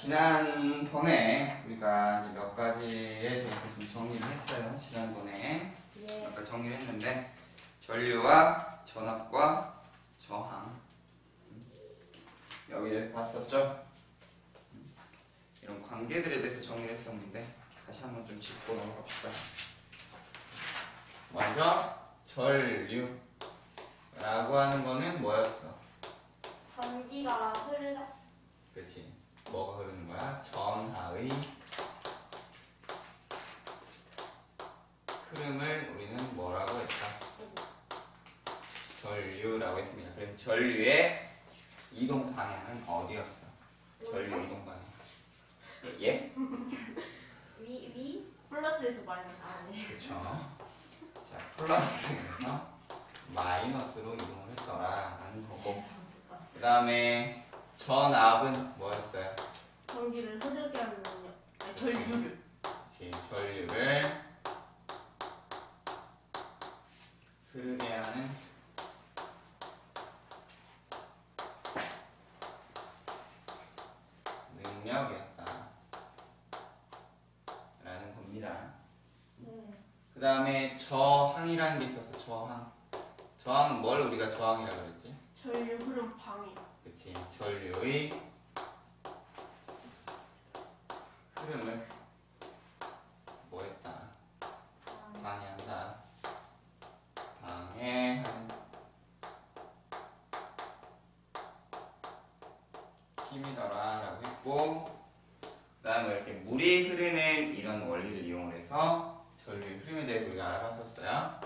지난번에 우리가 이제 몇 가지에 대해서 좀 정리를 했어요. 지난번에 예. 아까 정리를 했는데 전류와 전압과 저항 음, 여기에 봤었죠? 음, 이런 관계들에 대해서 정리를 했었는데 다시 한번 좀 짚고 넘어갑시다. 먼저 전류라고 하는 거는 뭐였어? 전기가 흐르다. 그치 뭐가 흐르는 거야? 전하의 흐름을 우리는 뭐라고 했다? 전류라고 했습니다. 그래서 전류의 이동 방향은 어디였어? 전류 이동 방향. 예? 위 위. 플러스에서 마이너스. 아 네. 그쵸. 자, 플러스에서 마이너스로 이동을 했더라라는 거고. 그 다음에 전압은 뭐였어요? 전기를 흐르게 하는 능력. 아니 전류를. 그치, 전류를 흐르게 하는 능력이었다. 라는 겁니다. 네. 그 다음에 저항이라는 게 있어서 저항. 저항은 뭘 우리가 저항이라고 그랬지? 전류 흐름 방해. 그치, 전류의 흐름을 뭐 했다? 아, 방해한다. 방해하는 힘이더라 라고 했고, 그 다음에 이렇게 물이 흐르는 이런 원리를 이용을 해서 전류의 흐름에 대해서 우리가 알아봤었어요.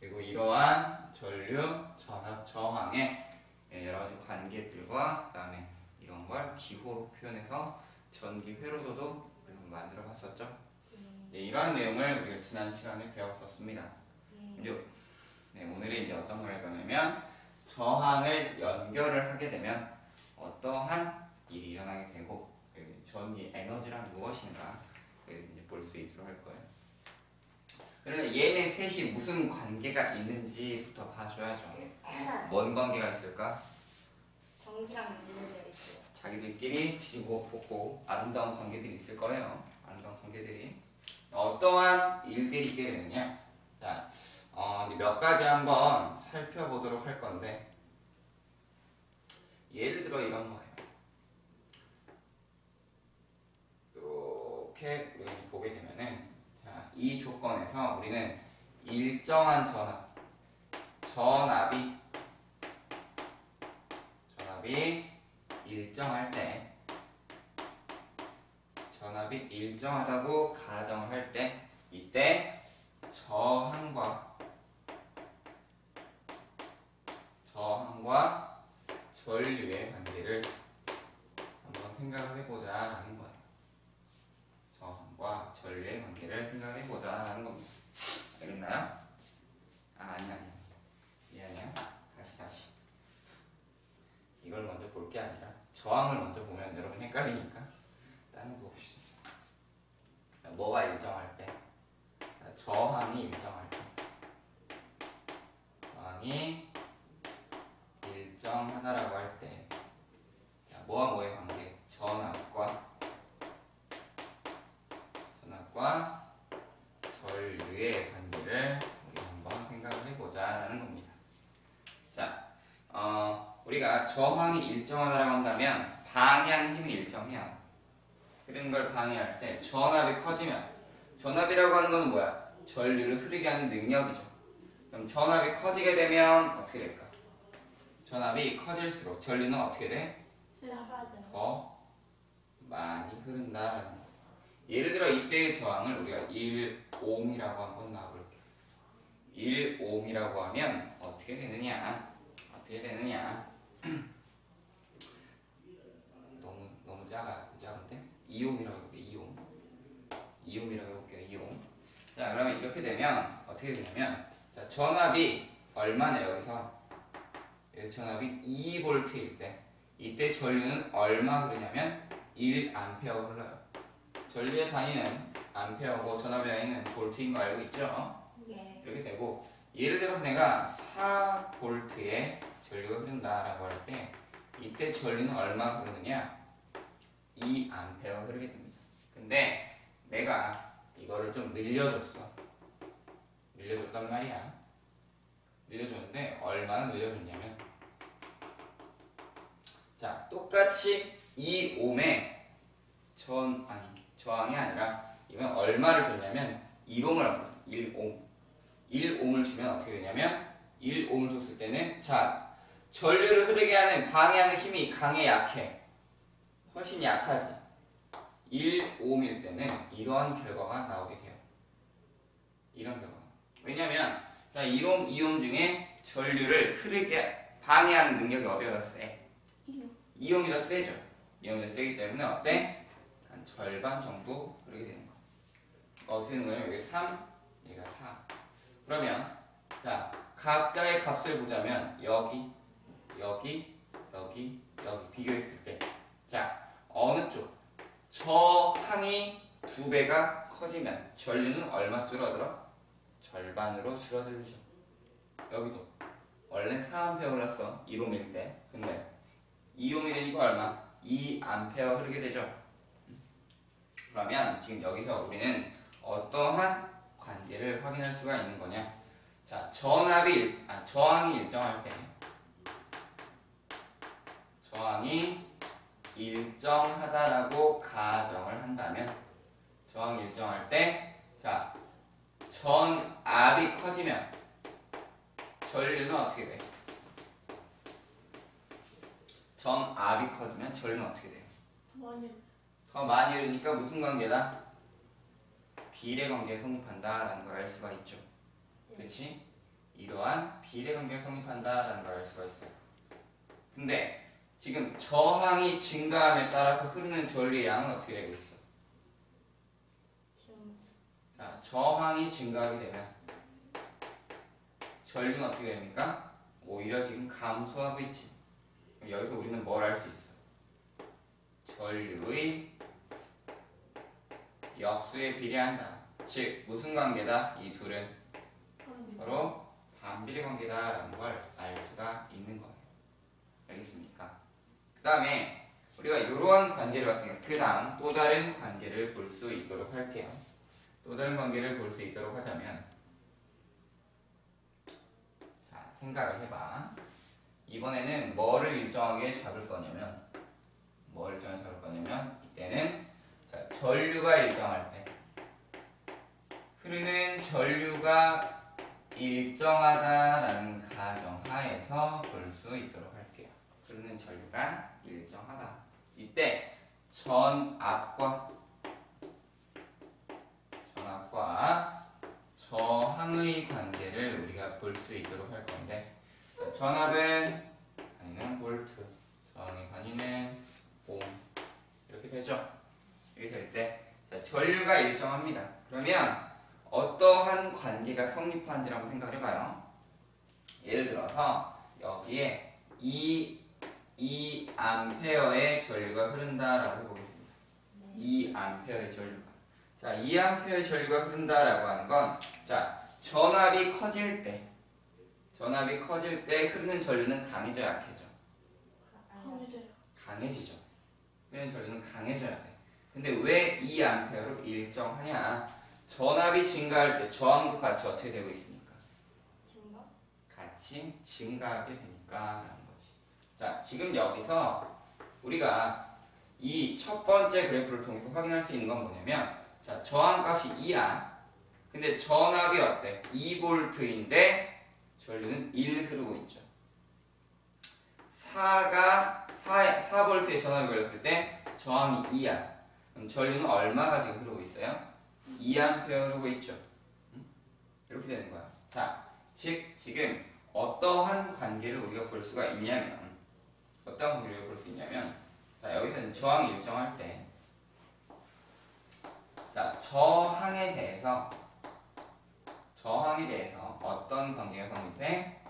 그리고 이러한 전류 전압 저항의 여러 가지 관계들과 그 다음에 이런 걸 기호로 표현해서 전기 회로도도 만들어 봤었죠. 예. 네, 이러한 내용을 우리가 지난 시간에 배웠었습니다. 예. 이제 네, 오늘은 이제 어떤 걸할 거냐면 저항을 연결을 하게 되면 어떠한 일이 일어나게 되고 그리고 전기 에너지란 무엇인가 이제 볼 수 있도록 할 거예요. 그래서 얘네 셋이 무슨 관계가 있는지부터 봐줘야죠. 뭔 관계가 있을까? 전기랑 연결되어 있어요. 자기들끼리 지지고 볶고 아름다운 관계들이 있을 거예요. 아름다운 관계들이 어떠한 일들이 있게 되느냐? 자, 어, 몇 가지 한번 살펴보도록 할 건데 예를 들어 이런 거예요. 이렇게 보게 되면은 자, 이 조건에서 우리는 일정한 전압, 전압이 전압이 일정할 때 전압이 일정하다고 가정할 때 이때 저항과 저항과 전류의 관계를 한번 생각을 해보자라는 거예요. 저항과 전류의 관계를 생각을 해보자라는 겁니다. 알겠나요? 아 아니 아니 미안해요. 다시 다시. 이걸 먼저 볼 게 아니라 저항을 먼저 보면 여러분 헷갈리니까 다른 거 봅시다. 자, 뭐가 일정할 때? 자, 저항이 일정할 때. 저항이 일정하다라고 할 때. 자, 뭐와 뭐의 관계? 전압과 전압과 전류의 관계를 우리 한번 생각을 해보자 라는 겁니다. 자, 어, 우리가 저항이 일정하다고 한다면 방해하는 힘이 일정해요. 그런 걸 방해할 때 전압이 커지면 전압이라고 하는 건 뭐야? 전류를 흐르게 하는 능력이죠. 그럼 전압이 커지게 되면 어떻게 될까? 전압이 커질수록 전류는 어떻게 돼? 더 많이 흐른다라는 거. 예를 들어 이때의 저항을 우리가 1옴이라고 한번 놔볼게요. 1옴이라고 하면 어떻게 되느냐? 어떻게 되느냐? 너무 너무 작아 작은데 2옴이라고 해볼게요. 2옴. 2옴이라고 해볼게요. 2옴. 자 그러면 이렇게 되면 어떻게 되냐면 자 전압이 얼마나 여기서 여기서 전압이 2V일 때 이때 전류는 얼마 흐르냐면 1A가 흘러요. 전류의 단위는 암페어고 전압의 단위는 볼트인 거 알고 있죠? 예. 이렇게 되고 예를 들어서 내가 4볼트의 전류가 흐른다라고 할 때 이때 전류는 얼마 흐르느냐? 2A가 흐르게 됩니다. 근데 내가 이거를 좀 늘려줬어. 늘려줬단 말이야. 늘려줬는데 얼마나 늘려줬냐면 자 똑같이 이 옴에 전 아니 저항이 아니라 이건 얼마를 줬냐면 1옴을 하고 있어. 1옴. 1옴을 주면 어떻게 되냐면 1옴을 줬을 때는 자 전류를 흐르게 하는 방해하는 힘이 강해 약해 훨씬 약하지 1옴일 때는 이러한 결과가 나오게 돼요 이런 결과 왜냐면 자 1옴 2옴 중에 전류를 흐르게 방해하는 능력이 어디가 더 세? 2옴이 더 세죠 2옴이 더 세기 때문에 어때? 한 절반 정도 흐르게 되는 거. 어떻게 되는 거냐면 여기 3 여기가 4 그러면 자 각자의 값을 보자면 여기 여기 여기 여기 비교했을 때 자 어느 쪽? 저 항이 두 배가 커지면 전류는 얼마 줄어들어? 절반으로 줄어들죠. 여기도. 원래 4A 흘렀어 1옴일 때. 근데 2옴이 되니까 얼마? 2A 흐르게 되죠 그러면 지금 여기서 우리는 어떠한 관계를 확인할 수가 있는 거냐 자 전압이 일- 아, 저항이 일정할 때 저항이 일정하다라고 가정을 한다면 저항이 일정할 때 자 전압이 커지면 전류는 어떻게 돼? 전압이 커지면 전류는 어떻게 돼요? 많이 더 많이 흐르니까 무슨 관계다? 비례 관계에 성립한다라는 걸 알 수가 있죠. 그렇지? 이러한 비례 관계에 성립한다라는 걸 알 수가 있어요. 근데 지금 저항이 증가함에 따라서 흐르는 전류의 양은 어떻게 되고 있어? 자, 저항이 증가하게 되면 전류는 어떻게 됩니까? 오히려 지금 감소하고 있지. 여기서 우리는 뭘 알 수 있어? 전류의 역수에 비례한다. 즉 무슨 관계다? 이 둘은 서로 반비례 관계다라는 걸 알 수가 있는 거예요. 알겠습니까? 그 다음에 우리가 이러한 관계를 봤으니까 그 다음 또 다른 관계를 볼 수 있도록 할게요. 또 다른 관계를 볼 수 있도록 하자면 자 생각을 해봐. 이번에는 뭐를 일정하게 잡을 거냐면 뭘 일정하게 잡을 거냐면 이때는 자, 전류가 일정할 때 흐르는 전류가 일정하다라는 가정 하에서 볼 수 있도록 할게요. 흐르는 전류가 일정하다. 이때 전압과 전압과 저항의 관계를 우리가 볼 수 있도록 할 건데 자, 전압은 아니는 볼트, 저항의 관위는 옴 이렇게 되죠. 이렇게 될 때 전류가 일정합니다. 그러면 어떠한 관계가 성립하는지 한번 생각을 해봐요. 예를 들어서 여기에 2, 2 암페어의 전류가 흐른다라고 해보겠습니다. 2 암페어의 전류가. 자, 2 암페어의 전류가 흐른다라고 하는 건, 자, 전압이 커질 때, 전압이 커질 때 흐르는 전류는 강해져 약해져? 아, 강해져요. 강해지죠. 흐르는 전류는 강해져야 돼. 근데 왜 2암페어로 일정하냐? 전압이 증가할 때 저항도 같이 어떻게 되고 있습니까? 뭐? 같이 증가하게 되니까 라는 거지. 자, 지금 여기서 우리가 이 첫 번째 그래프를 통해서 확인할 수 있는 건 뭐냐면, 자, 저항값이 2야. 근데 전압이 어때? 2볼트인데 전류는 1 흐르고 있죠. 4가 4, 4볼트의 전압이 걸렸을 때 저항이 2야. 그럼 전류는 얼마가 지금 흐르고 있어요? 2A 흐르고 있죠. 음? 이렇게 되는 거야. 자, 즉 지금 어떠한 관계를 우리가 볼 수가 있냐면 어떠한 관계를 볼 수 있냐면 자 여기서는 저항이 일정할 때 자, 저항에 대해서 저항에 대해서 어떤 관계가 성립해?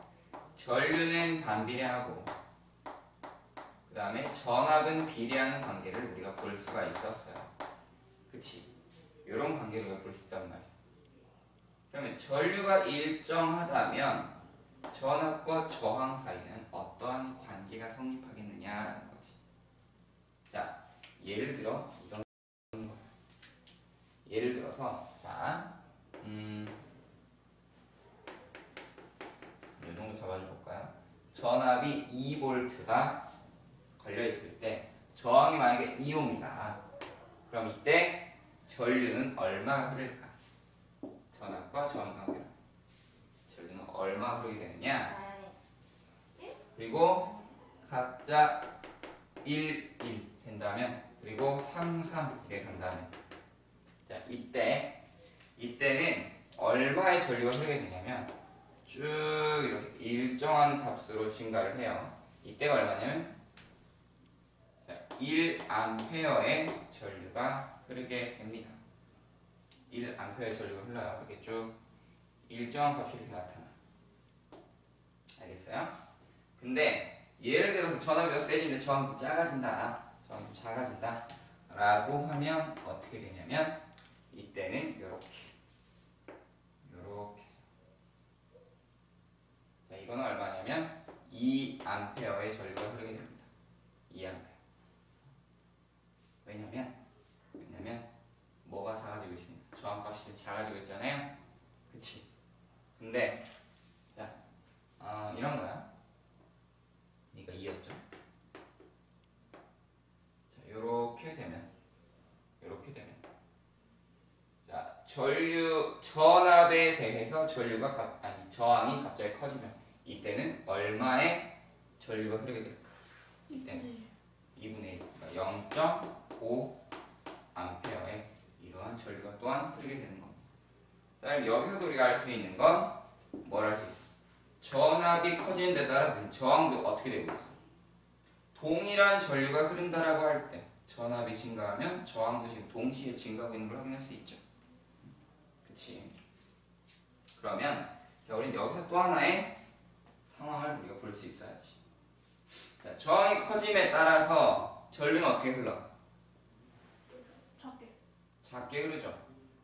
전류는 반비례하고 그 다음에 전압은 비례하는 관계를 우리가 볼 수가 있었어요. 그치? 이런 관계를 볼 수 있단 말이야. 그러면 전류가 일정하다면 전압과 저항 사이는 어떠한 관계가 성립하겠느냐라는 거지. 자, 예를 들어 이런 거. 예를 들어서 자, 음, 요정도 잡아줘 볼까요? 전압이 2볼트가 걸려 있을 때 저항이 만약에 2옴이다. 그럼 이때 전류는 얼마 흐를까? 전압과 관계. 전류는 얼마 흐르게 되느냐? 그리고 각자 1, 1 된다면 그리고 3, 3 이렇게 간다면 자 이때 이때는 얼마의 전류가 흐르게 되냐면 쭉 이렇게 일정한 값으로 증가를 해요 이때가 얼마냐면 자 1암페어의 전류가 흐르게 됩니다 1암페어의 전류가 흘러요 이렇게 쭉 일정한 값이 이렇게 나타나 알겠어요? 근데 예를 들어서 전압이 더 세지는데 저항이 작아진다. 좀 작아진다. 라고 하면 어떻게 되냐면 이때는 이렇게 이렇게 자 이거는 얼마냐면 2암페어의 전류가 흐르게 됩니다. 2암페어 왜냐면 왜냐면 뭐가 작아지고 있습니다. 저항값이 작아지고 있잖아요. 그치? 근데 자 어, 이런 거야. 이거 2였죠? 자, 요렇게 되면 요렇게 되면 자, 전류 전압에 대해서 전류가 갑, 아니 저항이 갑자기 커지면 이때는 얼마의 전류가 흐르게 될까? 이때는 2분의 1, 그러니까 0.5 암페어의 이러한 전류가 또한 흐르게 되는 겁니다. 그다음 여기서도 우리가 알 수 있는 건 뭘 알 수 있어? 전압이 커지는 데 따라 저항도 어떻게 되고 있어? 동일한 전류가 흐른다라고 할 때 전압이 증가하면 저항도 지금 동시에 증가하고 있는 걸 확인할 수 있죠. 그치? 그러면 자, 우리는 여기서 또 하나의 상황을 우리가 볼 수 있어야지. 자, 저항이 커짐에 따라서 전류는 어떻게 흘러? 작게. 흐르죠.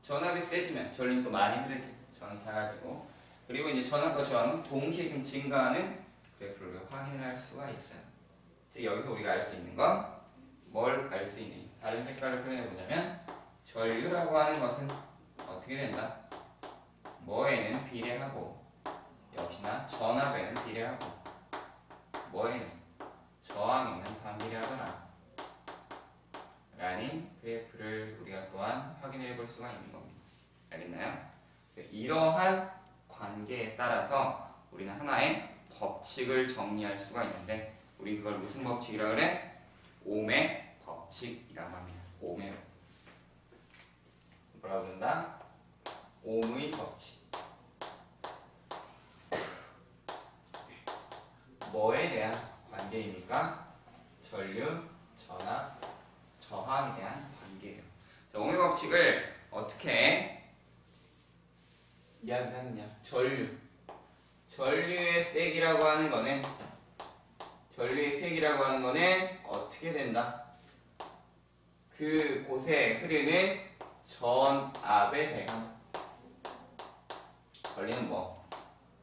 전압이 세지면 또 많이 흐르지. 저항이 작아지고. 그리고 이제 전압과 저항은 동시에 좀 증가하는 그래프를 우리가 확인을 할 수가 있어요. 즉 여기서 우리가 알 수 있는 건 뭘 알 수 있는 다른 색깔을 표현해 보자면 전류라고 하는 것은 어떻게 된다? 뭐에는 비례하고 역시나 전압에는 비례하고 뭐에는 저항에는 반비례하더라. 라는 그래프를 우리가 또한 확인해 볼 수가 있는 겁니다. 알겠나요? 그래서 이러한 관계에 따라서 우리는 하나의 법칙을 정리할 수가 있는데 우리 그걸 무슨 법칙이라 그래? 옴의 법칙이라고 합니다. 옴의 뭐라고 부른다? 옴의 법칙. 뭐에 대한 관계입니까? 전류, 전압, 저항에 대한 관계예요. 자, 옴의 법칙을 어떻게 이야기하느냐? 전류. 전류의 색이라고 하는 거는 전류의 색이라고 하는 거는 어떻게 된다? 그 곳에 흐르는 전압에 대한 전류는 뭐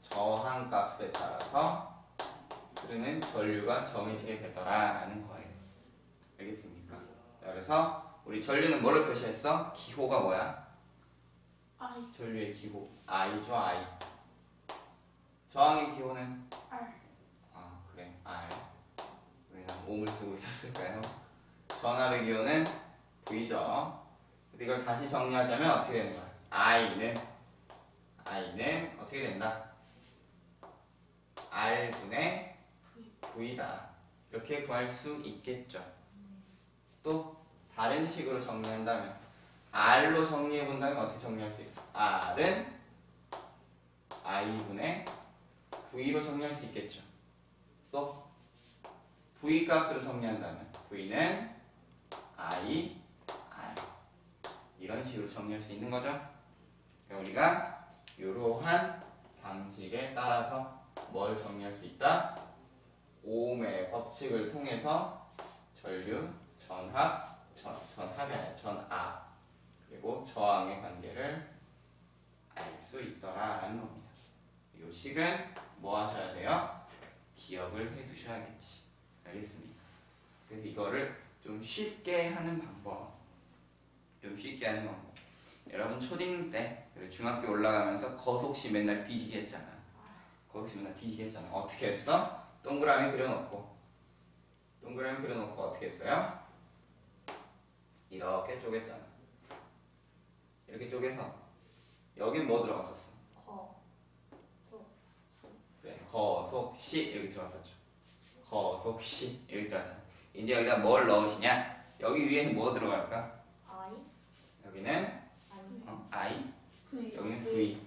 저항 값에 따라서 흐르는 전류가 정해지게 되더라라는 거예요. 알겠습니까? 자, 그래서 우리 전류는 뭘로 표시했어? 기호가 뭐야? 아이. 전류의 기호 I죠 I. 저항의 기호는 R. 아 그래 R. 왜난 옴을 쓰고 있었을까요? 전압의 기호는 V죠. 근데 이걸 다시 정리하자면 어떻게 되는 거야? I는 I는 어떻게 된다? R분의 V다. 이렇게 구할 수 있겠죠. 또 다른 식으로 정리한다면 R로 정리해 본다면 어떻게 정리할 수 있어? R은 I분의 V로 정리할 수 있겠죠. 또 V 값으로 정리한다면 V는 I, R 이런 식으로 정리할 수 있는 거죠. 우리가 이러한 방식에 따라서 뭘 정리할 수 있다? 오음의 법칙을 통해서 전류, 전합, 전, 전합이 아니라 전압 그리고 저항의 관계를 알 수 있더라라는 겁니다. 이 식은 뭐 하셔야 돼요? 기억을 해 두셔야겠지. 알겠습니까? 그래서 이거를 좀 쉽게 하는 방법. 좀 쉽게 하는 방법. 여러분 초딩 때 그리고 중학교 올라가면서 거속시 맨날 뒤지게 했잖아. 거속시 맨날 뒤지게 했잖아. 어떻게 했어? 동그라미 그려놓고 동그라미 그려놓고 어떻게 했어요? 이렇게 쪼갰잖아. 이렇게 쪼개서 여긴 뭐 들어갔었어? 거. 소. 소. 그래 거 속 시 이렇게 들어갔었죠. 거 속 시 이렇게 들어갔잖아. 이제 여기다 뭘 넣으시냐? 여기 위에는 뭐 들어갈까? 아이. 여기는. 어, I, V. 여기는 V,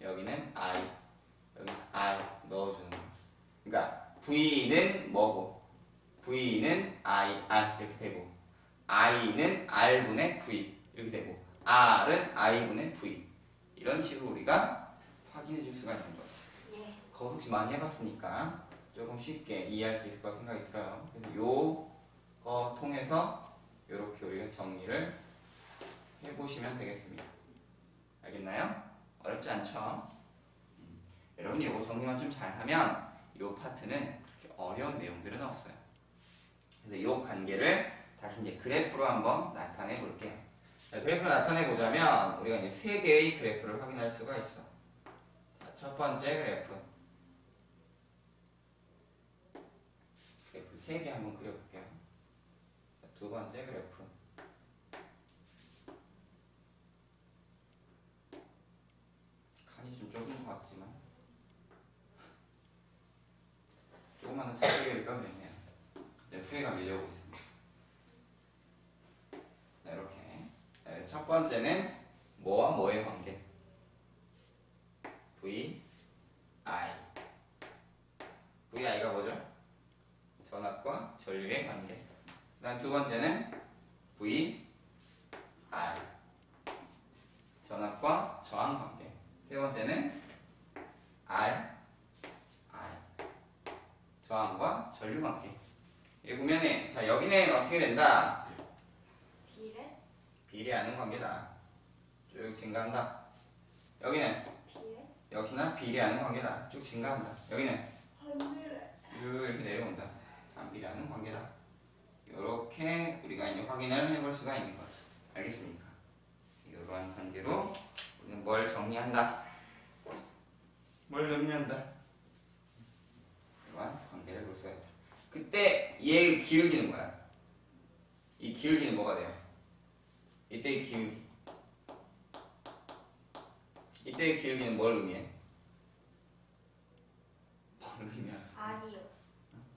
여기는 I, 여기는 I 넣어주는 거. 그러니까 V는 뭐고? V는 I, R 이렇게 되고 I는 R분의 V 이렇게 되고 R은 I분의 V 이런 식으로 우리가 확인해 줄 수가 있는 거죠. 예. 거속시 많이 해봤으니까 조금 쉽게 이해할 수 있을 거라 생각이 들어요. 그래서 요거 통해서 이렇게 우리가 정리를 해보시면 되겠습니다. 알겠나요? 어렵지 않죠? 음, 여러분이 이거 정리만 좀 잘하면 이 파트는 그렇게 어려운 내용들은 없어요. 그래서 이 관계를 다시 이제 그래프로 한번 나타내 볼게요. 자, 그래프로 나타내 보자면 우리가 이제 세 개의 그래프를 확인할 수가 있어. 자, 첫 번째 그래프. 그래프 세 개 한번 그려볼게요. 자, 두 번째 그래프. 칸이 좀 좁은 것 같지만 그릴까 그랬네요. 네, 후회가 밀려오고 있습니다. 네, 이렇게. 네, 첫 번째는 뭐와 뭐의 관계? V, I. VI가 뭐죠? 전압과 전류의 관계. 그다음 두 번째는 V, R. 전압과 저항 관계. 세 번째는 R, I. 저항과 전류 관계. 여기 보면은 자 여기는 어떻게 된다? 비례. 비례하는 관계다. 쭉 증가한다. 여기는 비례. 역시나 비례하는 관계다. 쭉 증가한다. 여기는. 쭉 이렇게 내려온다. 반비례하는 관계다. 이렇게 우리가 이제 확인을 해볼 수가 있는 거죠. 알겠습니까? 이러한 관계로 우리는 뭘 정리한다? 뭘 정리한다? 이러한 관계를 볼 수가 있다. 그때 얘의 기울기는 뭐야? 이 기울기는 뭐가 돼요? 이때의 기울기. 이때의 기울기는 뭘 의미해? 뭘 의미해? 아니요.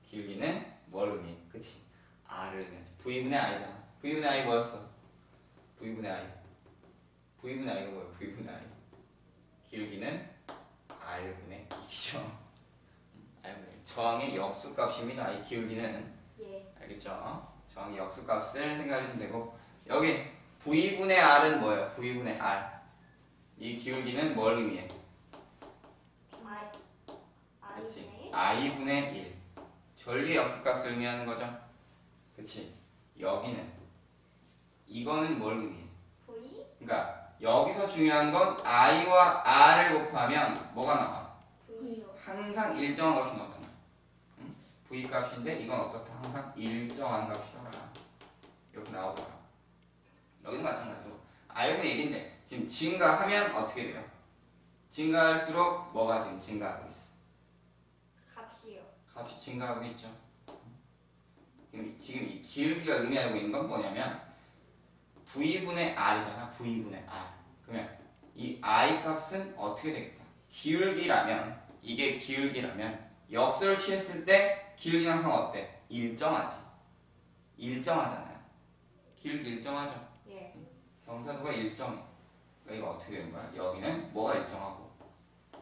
기울기는 뭘 의미해? 그치? R을 의미하지. V분의 I잖아. V분의 I 뭐였어? V분의 I. V분의 I가 뭐야? V분의 I. 기울기는 R분의 1이죠. R분의 저항의 역수값입니다. 이 기울기는. 예. 알겠죠? 저항의 역수값을 생각하시면 되고 여기 V분의 R은 뭐예요? V분의 R. 이 기울기는 뭘 의미해? 그렇지. i분의 1 전류의 역수값을 의미하는 거죠 그치 여기는 이거는 뭘 의미해 V. 그러니까 여기서 중요한 건 i와 r을 곱하면 뭐가 나와 V요. 항상 일정한 값이 나오잖아 응? v 값인데 이건 어떻다 항상 일정한 값이더라 이렇게 나오더라 여기도 마찬가지로 i분의 1인데 지금 증가하면 어떻게 돼요 증가할수록 뭐가 지금 증가하고 있어 값이요. 값이 증가하고 있죠. 지금, 지금 이 기울기가 의미하고 있는 건 뭐냐면 V분의 R이잖아. V분의 R. 그러면 이 I 값은 어떻게 되겠다? 기울기라면 이게 기울기라면 역수를 취했을 때 기울기 항상 어때? 일정하지. 일정하잖아요. 기울기 일정하죠. 예. 경사도가 일정해. 여기가 어떻게 되는 거야? 여기는 뭐가 일정하고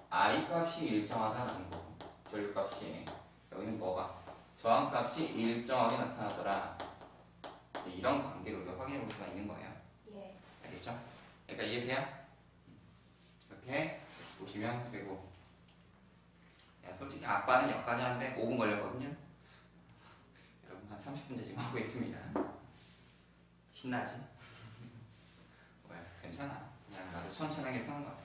I 값이 일정하다라는 거고 전류 값이 여기는 뭐가 저항 값이 일정하게 나타나더라. 이런 관계를 우리가 확인해 볼 수가 있는 거예요. 예. 알겠죠? 그러니까 이해돼요? 이렇게 보시면 되고. 야, 솔직히 아빠는 여기까지 하는데 5분 걸렸거든요. 여러분 한 30분 지금 하고 있습니다. 신나지? 왜? 괜찮아. 그냥 나도 천천하게 하는 것 같아.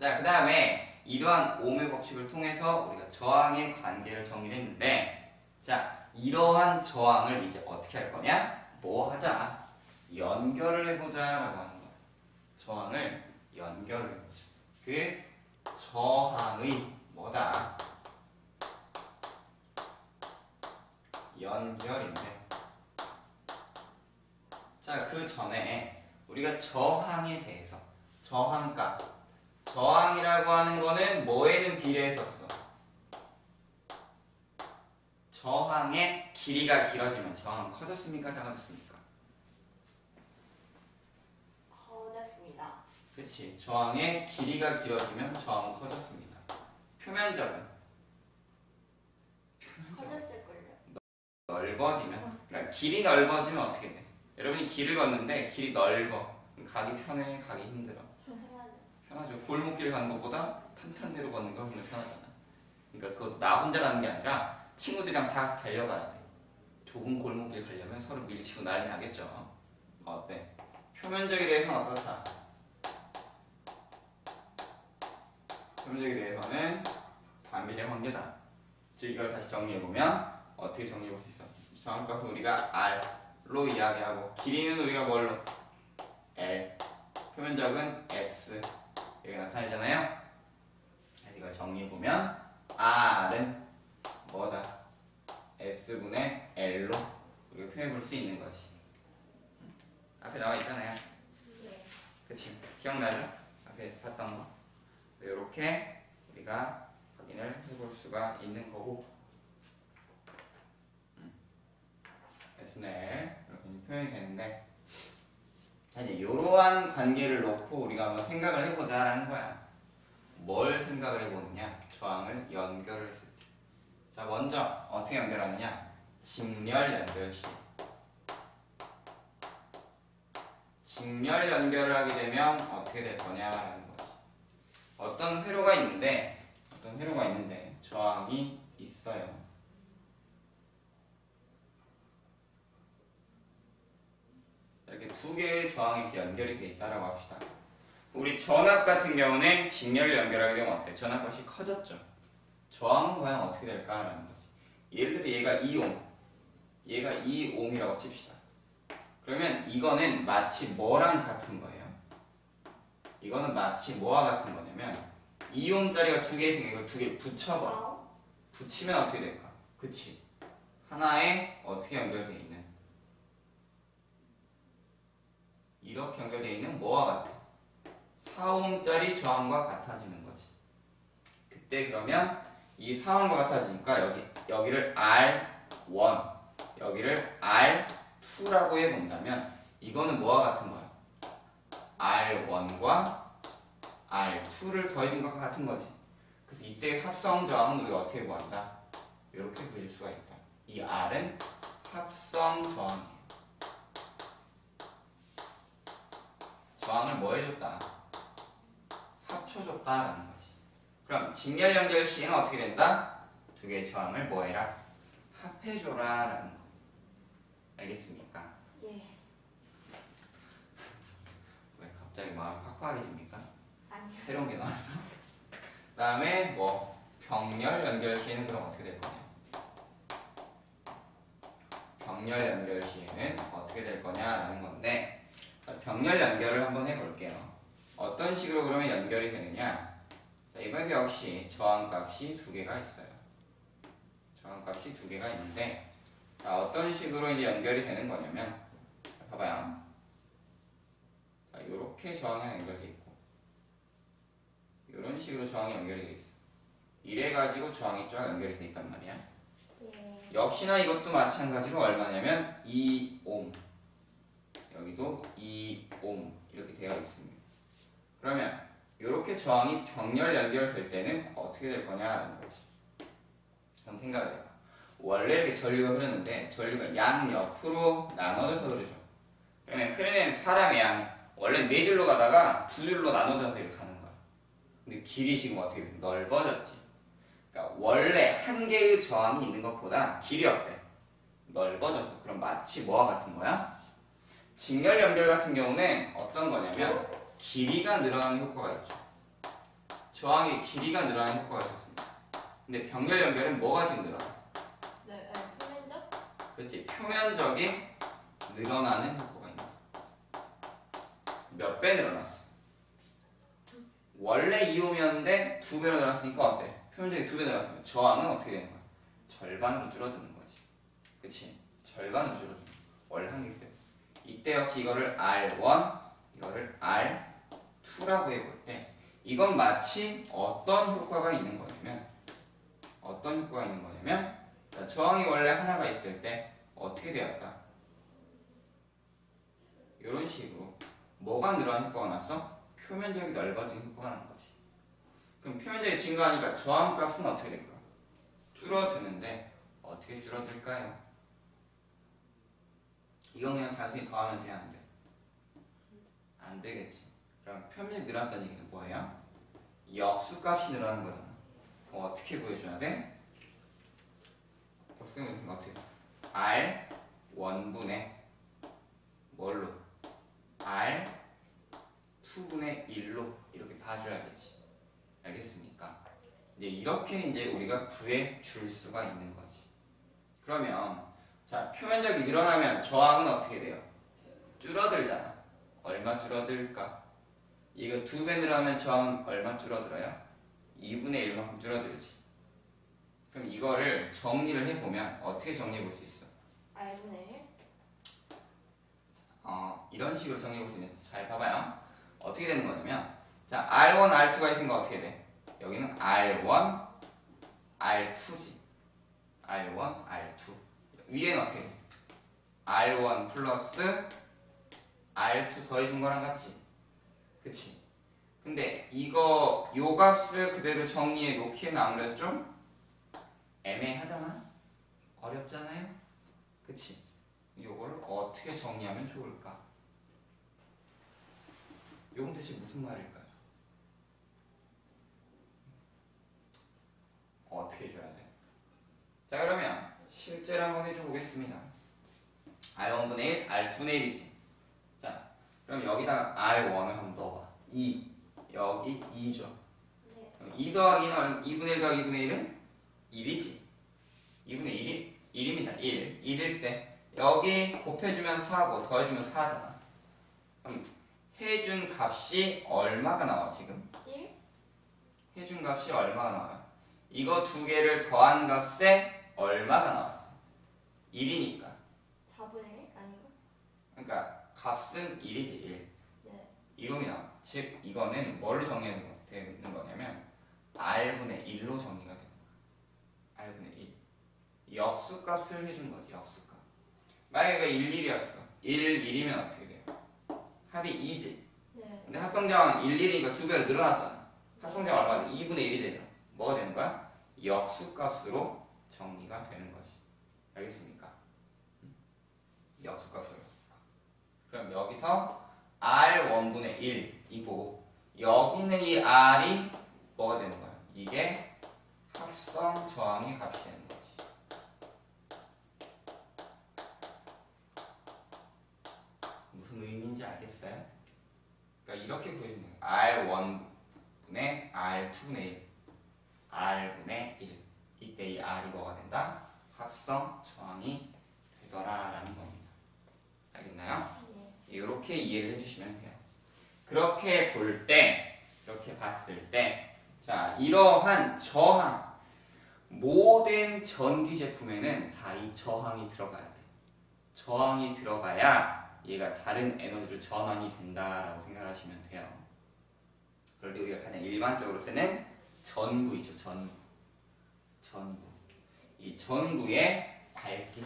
자, 그 다음에 이러한 오음의 법칙을 통해서 우리가 저항의 관계를 정리를 했는데, 자, 이러한 저항을 이제 어떻게 할 거냐? 뭐 하자? 연결을 해보자 라고 하는 거야. 저항을 연결을 해보자. 그 저항의 뭐다? 연결인데. 자, 그 전에 우리가 저항에 대해서 저항값 저항이라고 하는 거는 뭐에는 비례했었어? 저항의 길이가 길어지면 저항은 커졌습니까? 작아졌습니까? 커졌습니다. 그치 저항의 길이가 길어지면 저항은 커졌습니다 표면적은 커졌을걸요. 넓어지면 그러니까 길이 넓어지면 어떻게 돼? 여러분이 길을 걷는데 길이 넓어 가기 편해 가기 힘들어. 편하죠 골목길 가는 것보다 탄탄 대로 걷는 거 훨씬 편하잖아 그러니까 그것도 나 혼자 가는 게 아니라 친구들이랑 다 같이 달려가야 돼 좁은 골목길 가려면 서로 밀치고 난리 나겠죠 어때? 표면적에 대해서는 어떻다? 표면적에 대해서는 반비례 관계다 즉 이걸 다시 정리해보면 어떻게 정리해볼 수 있어? 저항값은 우리가 R 로 이야기하고 길이는 우리가 뭘로? L 표면적은 S 이렇게 나타내잖아요 그래서 이걸 정리해보면 R은 뭐다? S분의 L로 우리가 표현해볼 수 있는 거지 앞에 나와 있잖아요 네. 그치? 기억나죠? 앞에 봤던 거 이렇게 우리가 확인을 해볼 수가 있는 거고 음. S 네 이렇게 표현이 되는데 자, 이제 이러한 관계를 놓고 우리가 한번 생각을 해보자 라는 거야. 뭘 생각을 해보느냐? 저항을 연결을 했을 때. 자 먼저 어떻게 연결하느냐? 직렬 연결식 직렬 연결을 하게 되면 어떻게 될 거냐라는 거지. 어떤 회로가 있는데 어떤 회로가 있는데 저항이 있어요. 이렇게 두 개의 저항이 이렇게 연결이 돼 있다라고 합시다. 우리 전압 같은 경우는 직렬 연결하게 되면 어때? 전압값이 커졌죠. 저항은 과연 어떻게 될까라는 거지. 예를 들어 얘가 2옴, 얘가 2옴이라고 칩시다. 그러면 이거는 마치 뭐랑 같은 거예요? 이거는 마치 뭐와 같은 거냐면 2옴짜리가 두 개 있으니까 이걸 두 개 붙여봐. 와우. 붙이면 어떻게 될까? 그치? 하나에 어떻게 연결되어 있는? 이렇게 연결되어 있는 뭐와 같아? 4옴짜리 저항과 같아지는 거지. 그때 그러면 이 4옴과 같아지니까 여기 여기를 R1, 여기를 R2라고 해본다면 이거는 뭐와 같은 거야? R1과 R2를 더해준 것과 같은 거지. 그래서 이때 합성 저항은 우리가 어떻게 구한다? 이렇게 그릴 수가 있다. 이 R은 합성 저항이에요. 저항을 뭐 해줬다? 합쳐줬다라는 거지. 그럼 직렬 연결 시에는 어떻게 된다? 두 개의 저항을 뭐 해라? 합해줘라 라는 거. 알겠습니까? 예. 왜 갑자기 마음이 팍팍해집니까? 아니요. 새로운 게 나왔어. 그 다음에 뭐 병렬 연결 시에는 그럼 어떻게 될 거냐? 병렬 연결 시에는 어떻게 될 거냐라는 건데 자, 병렬 연결을 한번 해볼게요. 어떤 식으로 그러면 연결이 되느냐? 자, 이번에도 역시 저항값이 두 개가 있어요. 저항값이 두 개가 있는데 자, 어떤 식으로 이제 연결이 되는 거냐면 자, 봐봐요. 자, 이렇게 저항이 연결돼 있고 이런 식으로 저항이 연결이 돼 있어. 이래 가지고 저항이 쫙 연결이 돼 있단 말이야. 예. 역시나 이것도 마찬가지로 얼마냐면 2옴. 여기도 2옴 이렇게 되어 있습니다. 그러면 이렇게 저항이 병렬 연결될 때는 어떻게 될 거냐라는 거지. 한번 생각을 해봐. 원래 이렇게 전류가 흐르는데 전류가 양 옆으로 나눠져서 흐르죠. 그러면 흐르는 사람의 양이 원래 네 줄로 가다가 두 줄로 나눠져서 이렇게 가는 거야. 근데 길이 지금 어떻게 돼? 넓어졌지. 그러니까 원래 한 개의 저항이 있는 것보다 길이 어때? 넓어졌어. 그럼 마치 뭐와 같은 거야? 직렬 연결 같은 경우는 어떤 거냐면 길이가 늘어나는 효과가 있죠. 저항의 길이가 늘어나는 효과가 있었습니다. 근데 병렬 연결은 뭐가 지금 늘어나? 네. 네. 표면적? 그치 표면적이 늘어나는 효과가 있는 몇배 늘어났어? 원래 2오면인데 두 배로 늘었으니까 어때? 표면적이 두 배 늘었으면 저항은 어떻게 되는 거야? 절반으로 줄어드는 거지 그치? 절반으로 줄어드는 거야 원래 한개 있어요 이때 역시 이거를 R1 이거를 R2라고 해볼 때 이건 마치 어떤 효과가 있는 거냐면 어떤 효과가 있는 거냐면 자, 저항이 원래 하나가 있을 때 어떻게 되었다? 이런 식으로 뭐가 늘어난 효과가 났어? 표면적이 넓어진 효과가 난 거지. 그럼 표면적이 증가하니까 저항값은 어떻게 될까? 줄어드는데 어떻게 줄어들까요? 이건 그냥 단순히 더하면 돼, 안 돼? 안 되겠지. 그럼 표면적이 늘어났다는 얘기는 뭐예요? 역수값이 늘어나는 거잖아. 그럼 어떻게 구해줘야 돼? 역수값은 어떻게? R 원분의 뭘로? R 2분의 1로 이렇게 봐줘야겠지. 알겠습니까? 이제 이렇게 이제 우리가 구해 줄 수가 있는 거지. 그러면 자 표면적이 늘어나면 저항은 어떻게 돼요? 줄어들잖아. 얼마 줄어들까? 이거 두 배 늘어나면 저항은 얼마 줄어들어요? 2분의 1만큼 줄어들지. 그럼 이거를 정리를 해보면 어떻게 정리해 볼 수 있어? R분의 어, 이런 식으로 정리해 볼 수 있는 잘 봐봐요. 어떻게 되는 거냐면 자 R1, R2가 있으니까 어떻게 돼? 여기는 R1, R2지. R1, R2. 위에는 어떻게 돼? R1 플러스 R2 더해준 거랑 같지? 그치? 근데 이거 요 값을 그대로 정리해 놓기에는 아무래도 좀 애매하잖아? 어렵잖아요? 그치? 요거를 어떻게 정리하면 좋을까? 요건 대체 무슨 말일까요? 어떻게 해줘야 돼? 자 그러면 실제로 한번 해줘 보겠습니다. R1분의 1, R2분의 1이지. 자 그럼 여기다가 R1을 한번 넣어봐. 2 여기 2죠. 네. 그럼 2 더하기는 얼- 2분의 1 더하기 2분의 1은 1이지. 2분의 1이 1입니다. 1. 1일 때 여기 곱해주면 4고 더해주면 4잖아. 그럼 해준 값이 얼마가 나와 지금? 1? 해준 값이 얼마가 나와요? 이거 두 개를 더한 값에 얼마가 나왔어? 1이니까. 4분의 1? 아니고? 그러니까 값은 1이지 1. 네. 이놈이 나와. 즉 이거는 뭘로 정리가 되는 거냐면 r분의 1로 정리가 되는 거야. r분의 1. 역수값을 해준 거지 역수값. 만약에 이거 1, 1이었어. 1, 1이면 어떻게 돼요? 합이 2지. 네. 근데 합성자는 1, 1이니까 두 배로 늘어났잖아. 합성자가 얼마나 돼? 2분의 1이 되죠. 뭐가 되는 거야? 역수값으로 정리가 되는 거지. 알겠습니까? 음. 역수값으로. 그럼 여기서 R 원분의 1이고 여기는 이 R이 뭐가 되는 거야? 이게 합성 저항의 값이 되는 거지. 의미인지 알겠어요? 그러니까 이렇게 구해주는 거예요. R 원분의 R 2분의 1, R분의 1. 이때 이 R이 뭐가 된다? 합성 저항이 되더라 라는 겁니다. 알겠나요? 네. 이렇게 이해를 해주시면 돼요. 그렇게 볼 때, 이렇게 봤을 때, 자, 이러한 저항, 모든 전기 제품에는 다 이 저항이 들어가야 돼. 저항이 들어가야 얘가 다른 에너지로 전환이 된다라고 생각하시면 돼요. 그럴 때 우리가 가장 일반적으로 쓰는 전구 있죠, 전구. 전구. 이 전구의 밝기.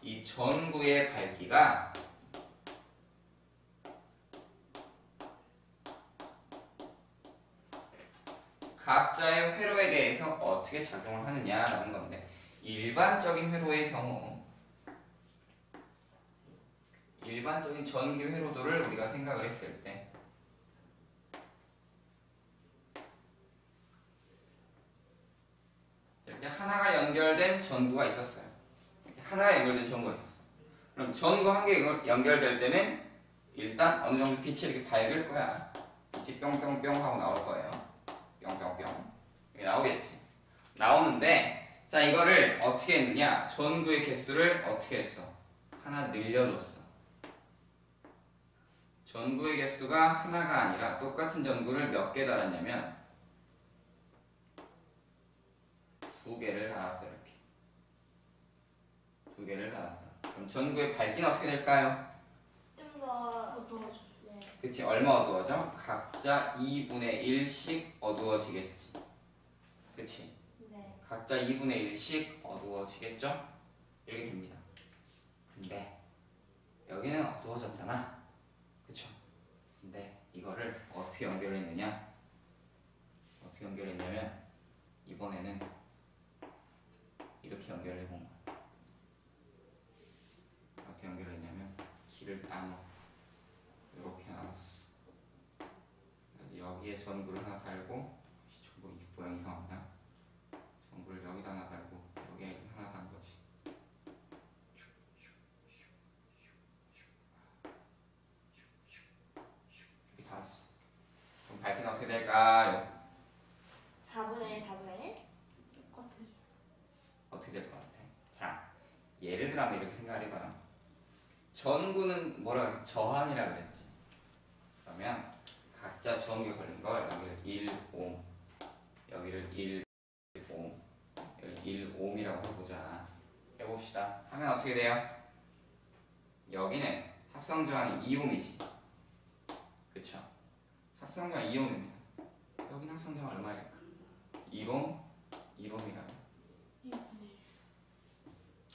이 전구의 밝기가 각자의 회로에 대해서 어떻게 작용을 하느냐라는 건데 일반적인 회로의 경우 일반적인 전기 회로도를 우리가 생각을 했을 때 하나가 연결된 전구가 있었어요. 하나가 연결된 전구가 있었어. 그럼 전구 한 개 연결될 때는 일단 어느 정도 빛이 이렇게 밝을 거야. 빛이 뿅뿅뿅 하고 나올 거예요. 뿅뿅뿅. 이게 나오겠지. 나오는데 자 이거를 어떻게 했느냐 전구의 개수를 어떻게 했어 하나 늘려줬어 전구의 개수가 하나가 아니라 똑같은 전구를 몇 개 달았냐면 두 개를 달았어 이렇게 두 개를 달았어 그럼 전구의 밝기는 어떻게 될까요? 좀더 어두워져. 네. 그치 얼마 어두워져? 각자 2분의 1씩 어두워지겠지 그치 네. 각자 2분의 1씩 어두워지겠죠? 이렇게 됩니다. 근데 여기는 어두워졌잖아. 그쵸? 근데 이거를 어떻게 연결했느냐? 어떻게 연결했냐면 이번에는 이렇게 연결해 본 거야. 어떻게 연결했냐면 길을 나눠 이렇게 나눴어. 여기에 전구를 하나 달고 씨, 전구 이 모양 이상하다. 전구를 여기다 하나 달고 여기에 하나 단 거지. 이렇게 달았어. 그럼 밝기는 어떻게 될까요? 4분의 1, 4분의 1? 똑같아. 어떻게 될 것 같아? 자, 예를 들면 이렇게 생각해봐라. 전구는 뭐라 그래? 저항이라 그랬지. 그러면 각자 저항이 걸린 걸 여기를 1옴, 여기를 1옴, 여기 1옴이라고 해보자. 해봅시다. 하면 어떻게 돼요? 여기는 합성 저항이 2옴이지. 그쵸? 합성 저항 2옴입니다. 여기는 합성 저항 얼마일까? 2옴, 2옴이라고.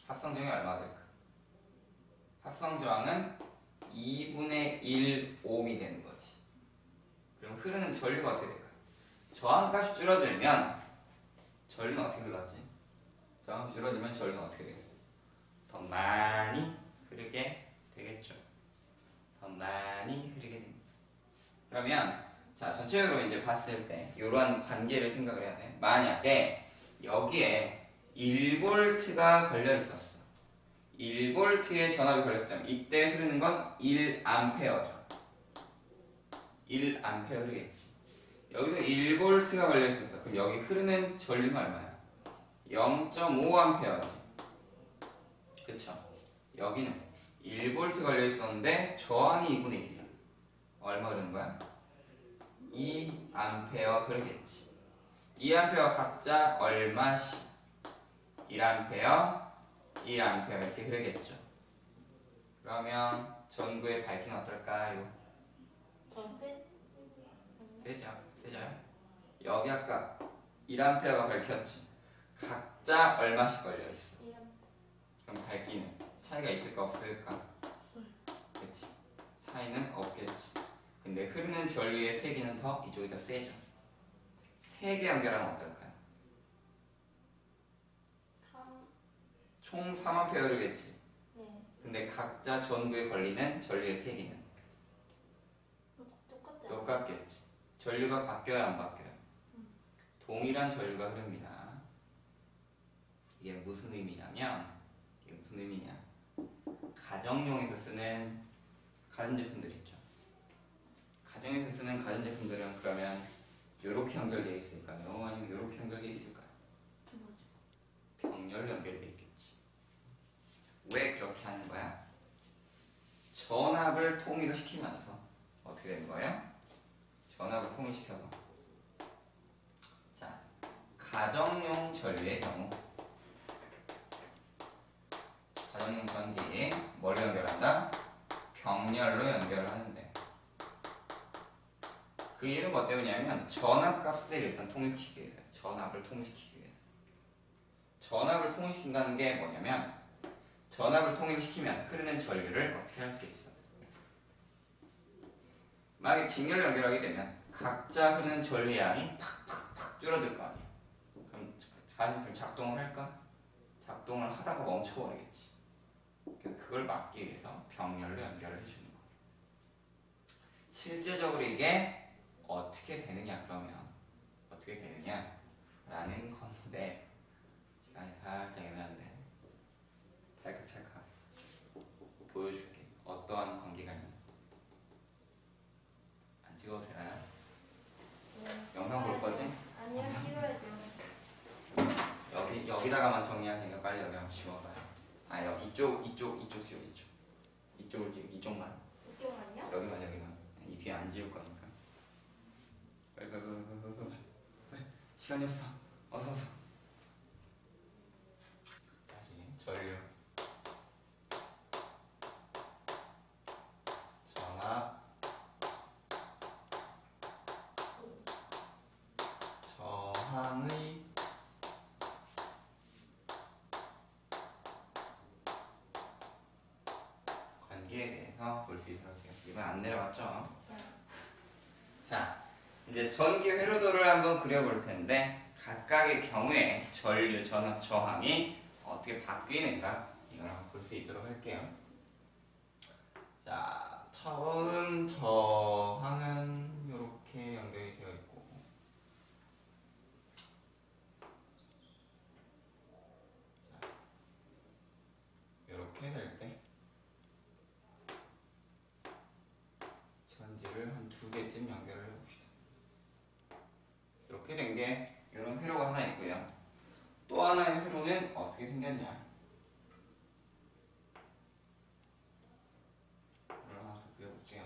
합성 저항이 얼마 될까? 합성 저항은 2분의 1 옴이 되는 거지. 그럼 흐르는 전류가 어떻게 될까? 저항값이 줄어들면 전류는 어떻게 흘렀지? 저항값이 줄어들면 전류는 어떻게 되겠어? 더 많이 흐르게 되겠죠. 더 많이 흐르게 됩니다. 그러면 자 전체적으로 이제 봤을 때 이러한 관계를 생각을 해야 돼. 만약에 여기에 1볼트가 걸려 있었어. 1볼트의 전압이 걸렸다면 이때 흐르는 건 1 암페어죠. 1 암페어 흐르겠지. 여기도 1볼트가 걸려 있었어. 그럼 여기 흐르는 전류가 얼마야? 0.5 암페어지. 그쵸? 여기는 1볼트 걸려 있었는데 저항이 2분의 1이야. 얼마 흐르는 거야? 2 암페어 흐르겠지. 2 암페어 각자 얼마씩? 1 암페어, 1 암페어 이렇게 흐르겠죠. 그러면 전구의 밝기는 어떨까요? 더 세? 세죠? 세져요? 여기 아까 1암페어가 밝혔지. 각자 얼마씩 걸려 있어. 이런 그럼 밝기는 차이가 있을까 없을까? 그렇지. 차이는 없겠지. 근데 흐르는 전류의 세기는 더 이쪽이 더 세죠. 세개 연결하면 어떨까요? 3? 총 3암페어 흐르겠지. 네. 근데 각자 전구에 걸리는 전류의 세기는 똑- 똑같지 않아요? 똑같겠지. 전류가 바뀌어야 안 바뀌어요? 동일한 전류가 흐릅니다. 이게 무슨 의미냐면 이게 무슨 의미냐? 가정용에서 쓰는 가전제품들 있죠. 가정에서 쓰는 가전제품들은 그러면 이렇게 연결되어 있을까요? 아니면 이렇게 연결되어 있을까요? 병렬로 연결되어 있겠지. 왜 그렇게 하는 거야? 전압을 통일을 시키면서 어떻게 되는 거예요? 전압을 통일시켜서 자 가정용 전류의 경우 가정용 전기에 뭐를 연결한다? 병렬로 연결을 하는데 그 이유는 뭐 때문이냐면 전압값을 일단 통일시키기 위해서 전압을 통일시키기 위해서 전압을 통일시킨다는 게 뭐냐면 전압을 통일시키면 흐르는 전류를 어떻게 할 수 있어? 만약에 직렬 연결하게 되면 각자 흐르는 전류 양이 팍팍팍 줄어들 거 아니야. 그럼 간이 작동을 할까? 작동을 하다가 멈춰버리겠지. 그래서 그걸 막기 위해서 병렬로 연결을 해주는 거. 실제적으로 이게 어떻게 되느냐 그러면 어떻게 되느냐 라는 건데 시간이 살짝 애매한데 찰칵찰칵 보여줄게 어떠한 관계가 있는지 안 찍어도 되나요? 네. 영상 볼 거지? 아니요, 찍어야죠. 여기 여기다 여기다가만 정리하니까 빨리 여기 한번 지워봐요. 아 여기 이쪽 이쪽 이쪽 지워 이쪽 이쪽을 지금 이쪽만 이쪽만요? 여기만 여기만 이 뒤에 안 지울 거니까. 빨리 빨리 빨리 빨리 빨리 빨리. 시간이 없어. 어서 어서. 다시 전류. 전압. 저항의 관계에 대해서 볼 수 있도록 하겠습니다. 이번 안 내려갔죠? 네. 자, 이제 전기 회로도를 한번 그려볼 텐데 각각의 경우에 전류, 전압, 저항이 어떻게 바뀌는가 이걸 한번 볼 수 있도록 할게요. 자, 처음 저항은 이렇게 연결이 되어 있고 자, 이렇게 될 때 전지를 한 두 개쯤 연결을 해봅시다. 이렇게 된 게 이런 회로가 하나 있고요. 또 하나의 회로는 어떻게 생겼냐? 이걸 하나 더 그려볼게요.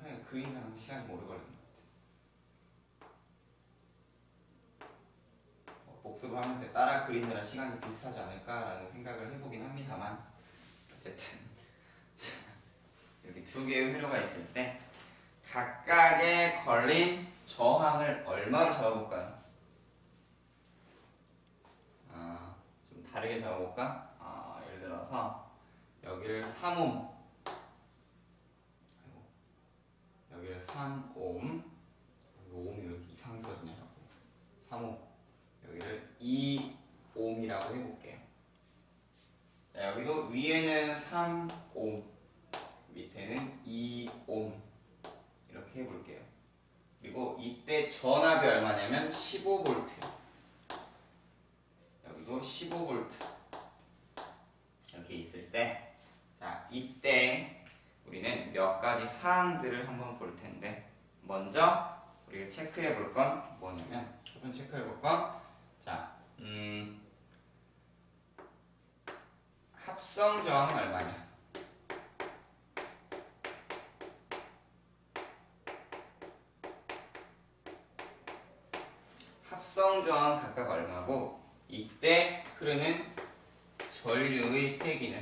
항상 그린하는 시간이 오래 걸리는 것 같아요. 뭐 복습을 하면서 따라 그리느라 시간이 비슷하지 않을까라는 생각을 해보긴 합니다만 어쨌든 이렇게 두 개의 회로가 있을 때 각각에 걸린 저항을 얼마로 잡아볼까요? 아, 좀 다르게 잡아볼까? 아, 예를 들어서 여기를 3옴 아이고, 여기를 3옴 여기 5옴이 왜 이렇게 이상하게 써지냐고 3옴. 여기를 2옴이라고 해볼게요 자, 여기도 위에는 3옴 밑에는 2옴 이렇게 해볼게요. 그리고 이때 전압이 얼마냐면 15V 여기도 15V 이렇게 있을 때. 자, 이때 우리는 몇 가지 사항들을 한번 볼 텐데 먼저 우리가 체크해 볼 건 뭐냐면 첫 번째 체크해 볼 건 자, 음, 합성 저항은 얼마냐? 합성 저항 각각 얼마고 이때 흐르는 전류의 세기는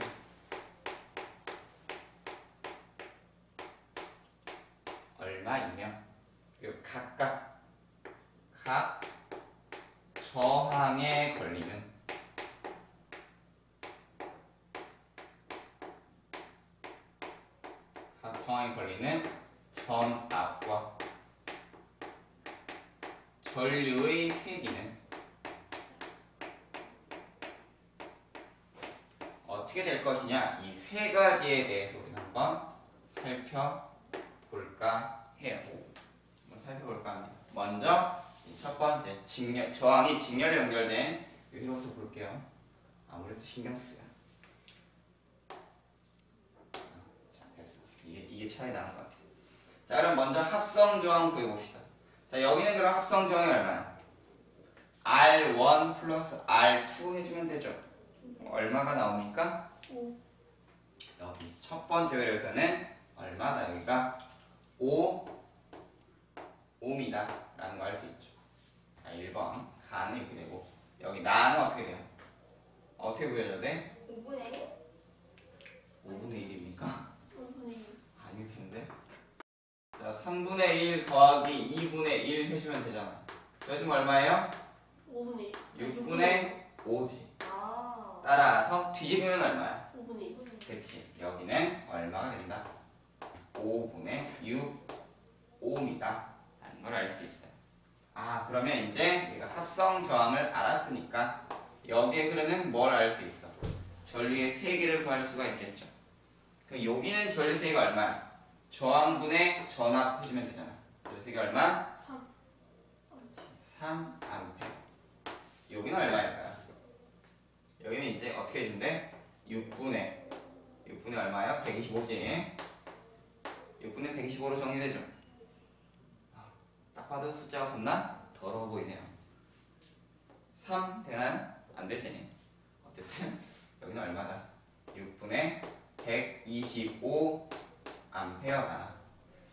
얼마예요? 125지 6분의 125로 정리되죠 아, 딱 봐도 숫자가 겁나 더러워 보이네요 3 되나요? 안 되지 어쨌든 여기는 얼마다? 6분의 125 암페어다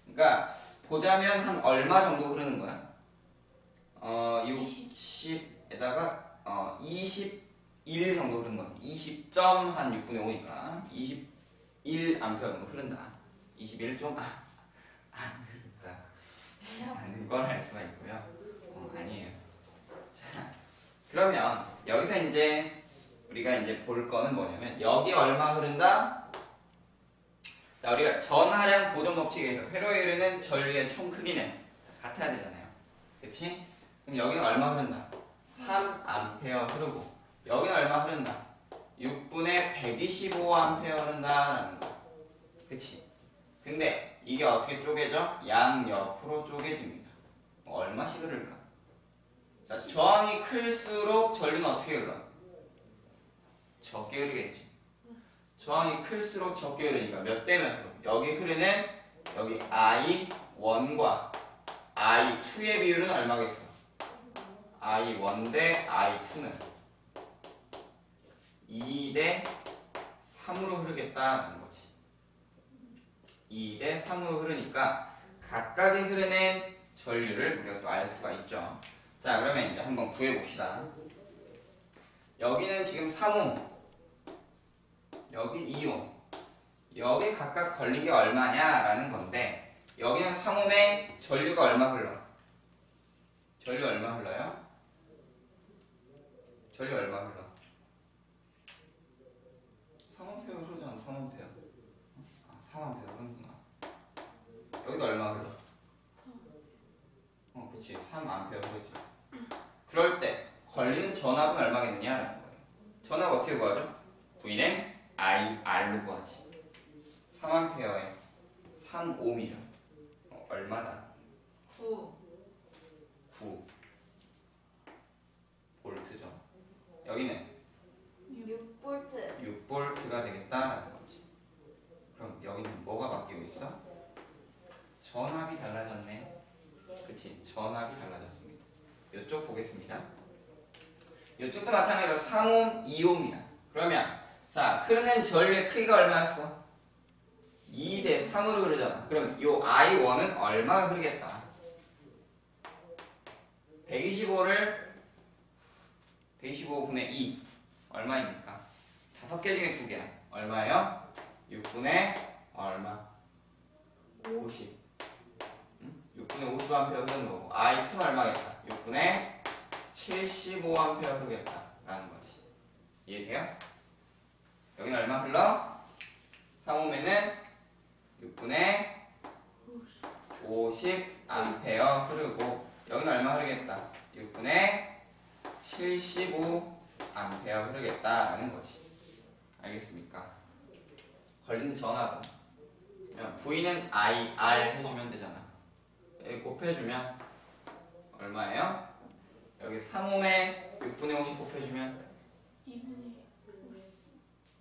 그러니까 보자면 한 얼마 정도 흐르는 거야? 어 60에다가 어 21 정도 흐르는 거지 20점 한 6분의 5니까 21 암페어 정도 흐른다 21좀 아, 안 흐른다 아는 걸알 수가 있고요 어, 아니에요 자 그러면 여기서 이제 우리가 이제 볼 거는 뭐냐면 여기 얼마 흐른다 자 우리가 전하량 보존 법칙에서 회로에 흐르는 전류의 총 크기는 같아야 되잖아요 그치? 그럼 여기는 얼마 흐른다? 3A 흐르고 여기는 얼마 흐른다? 6분의 125A 흐른다라는 거 그치? 근데 이게 어떻게 쪼개져? 양 옆으로 쪼개집니다 뭐 얼마씩 흐를까? 자, 저항이 클수록 전류는 어떻게 흘러? 적게 흐르겠지 저항이 클수록 적게 흐르니까 몇 대 몇으로 여기 흐르는 여기 I1과 I2의 비율은 얼마겠어? I1 대 I2는 2대 3으로 흐르겠다는 거지 2대 3으로 흐르니까 각각의 흐르는 전류를 우리가 또 알 수가 있죠 자 그러면 이제 한번 구해봅시다 여기는 지금 3호 여기 2호 여기 각각 걸린 게 얼마냐라는 건데 여기는 3홈에 전류가 얼마 흘러? 전류 얼마 흘러요? 전류 얼마 흘러? 3원페어 흐르잖아 3원페어 아 4원페어 흐르구나 여기도 얼마 흘러? 어 그치. 3암페어 흐르지. 그럴 때 걸리는 전압은 얼마겠느냐라는 거예요 전압 어떻게 구하죠? V는 IR로 구하지. 3암페어에 3옴이죠 어, 얼마다? 9 9 볼트죠. 여기는 6볼트. 6볼트가 되겠다라는 그럼 여기는 뭐가 바뀌고 있어? 전압이 달라졌네 그치 전압이 달라졌습니다 이쪽 보겠습니다 이쪽도 마찬가지로 3옴, 2옴이야 그러면 자 흐르는 전류의 크기가 얼마였어? 2 대 3으로 흐르잖아 그럼 요 I1은 얼마가 흐르겠다 125를 125분의 2 얼마입니까? 다섯 개 중에 두 개야. 얼마예요? 6분의 얼마? 50. 응? 6분의 50A 흐르는 거고 I2는 얼마겠다? 6분의 75A 흐르겠다 라는 거지. 이해돼요? 여기는 얼마 흘러? 3홈에는 6분의 50A 흐르고 여기는 얼마 흐르겠다? 6분의 75 암페어 흐르겠다라는 거지. 알겠습니까? 걸리는 전압은 그냥 V는 IR 해주면 되잖아. 여기 곱해주면 얼마예요? 여기 3홈에 6분의 50 곱해주면 2분의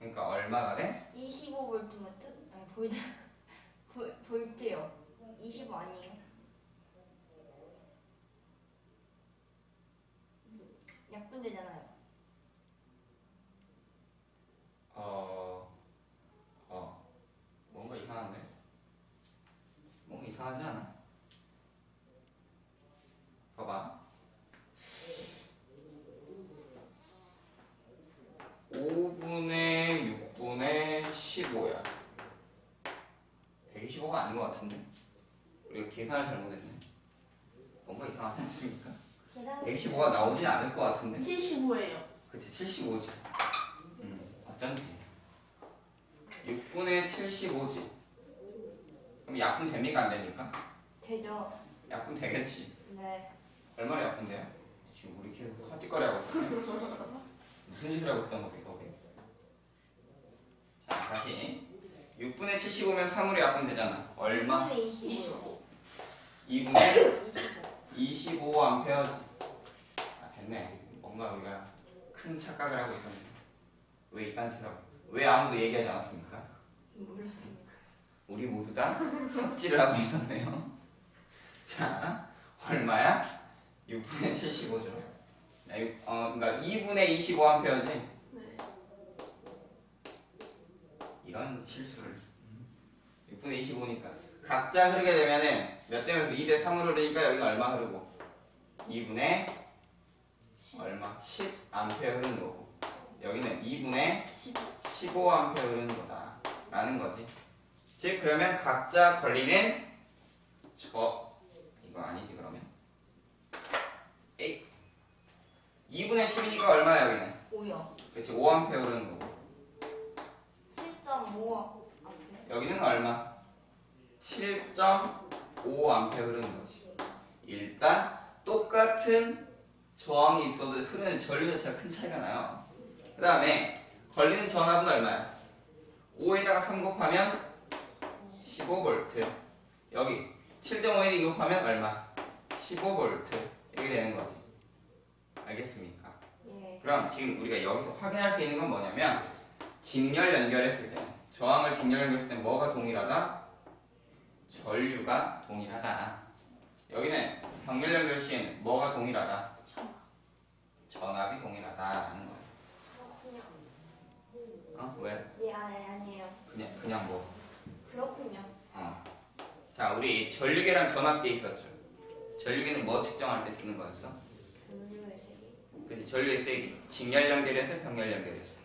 그러니까 얼마가 돼? 25볼트면 뜻? 아니 볼트 볼, 볼트요 25 아니에요? 약분되잖아요 어... 어... 뭔가 이상한데? 뭔가 이상하지 않아? 봐봐. 5분의 6분의 15야. 125가 아닌 것 같은데? 우리가 계산을 잘못했네. 뭔가 이상하지 않습니까? 계산 125가 나오진 않을 것 같은데? 75예요. 그치 75지. 음 어쩐지. 6분의 75지 그럼 약분 됩니까? 안 됩니까? 되죠. 약분 되겠지. 네. 얼마나 약분 돼요? 지금 우리 계속 헛짓거리 하고 있어 무슨 짓을 하고 있었던 겁니까 우리? 자 다시. 6분의 75면 3으로 약분 되잖아. 얼마? 1분의 25 25 2분의 25 25 암페어지. 아 됐네. 뭔가 우리가 큰 착각을 하고 있었네. 왜 이딴 짓을 하고 왜 아무도 얘기하지 않았습니까? 몰랐습니다. 우리 모두 다 삽질을 하고 있었네요. 자, 얼마야? 6분의 75죠. 야, 육- 어, 그러니까 2분의 25암페어지. 네. 이런 실수를. 6분의 25니까 각자 흐르게 되면은 몇 대면 2대 3으로 흐르니까 여기가 얼마 흐르고 2분의 얼마? 10암페어 흐르는 거고 여기는 2분의 15암페어 흐르는 거다 라는 거지 즉 그러면 각자 걸리는 저 이거 아니지 그러면 에이 2분의 10이니까 얼마야 여기는 5요. 그렇지 5암페어 흐르는 거고 7.5 앞에. 여기는 얼마? 7.5암페어 흐르는 거지 일단 똑같은 저항이 있어도 흐르는 전류 자체가 큰 차이가 나요 그 다음에 걸리는 전압은 얼마야? 5에다가 3 곱하면 15V 여기 7.5에 2 곱하면 얼마? 15V 이렇게 되는 거지 알겠습니까? 예. 그럼 지금 우리가 여기서 확인할 수 있는 건 뭐냐면 직렬 연결했을 때 저항을 직렬 연결했을 때 뭐가 동일하다? 전류가 동일하다 여기는 병렬 연결 시에는 뭐가 동일하다? 전압이 동일하다라는 그렇군요. 어? 왜? 예, 아, 네, 아니에요. 그냥 그냥 뭐 그렇군요. 어. 자, 우리 전류계랑 전압계 있었죠. 전류계는 뭐 측정할 때 쓰는 거였어? 전류의 세기. 그래서 전류의 세기. 직렬 연결해서 병렬 연결했어.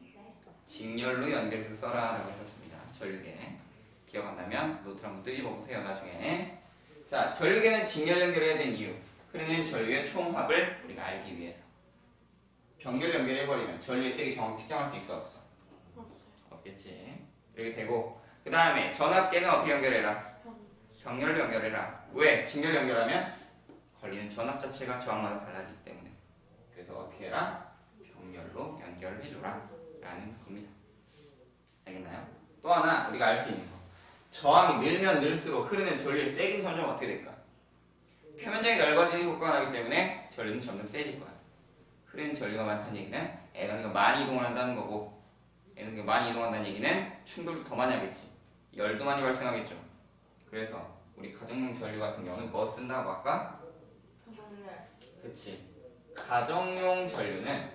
네. 직렬로 연결해서 써라라고 했었습니다. 전류계. 기억 안 나면 노트 한번 뒤집어 보세요. 나중에. 자, 전류계는 직렬 연결해야 되는 이유. 흐르는 전류의 총합을 우리가 알기 위해서. 병렬 연결해버리면 전류의 세기 정확히 측정할 수 있어 없어? 없어요. 없겠지. 이렇게 되고 그 다음에 전압계는 어떻게 연결해라? 병렬로 연결해라. 왜? 직렬 연결하면 걸리는 전압 자체가 저항마다 달라지기 때문에. 그래서 어떻게 해라? 병렬로 연결을 해줘라. 라는 겁니다. 알겠나요? 또 하나 우리가 알 수 있는 거. 저항이 늘면 늘수록 흐르는 전류의 세기는 점점 어떻게 될까? 표면적이 넓어지는 효과가 나기 때문에 전류는 점점 세질 거야. 흐르는 전류가 많다는 얘기는 에너지가 많이 이동을 한다는 거고 에너지가 많이 이동한다는 얘기는 충돌도 더 많이 하겠지. 열도 많이 발생하겠죠. 그래서 우리 가정용 전류 같은 경우는 뭐 쓴다고 아까? 병렬. 그치. 가정용 전류는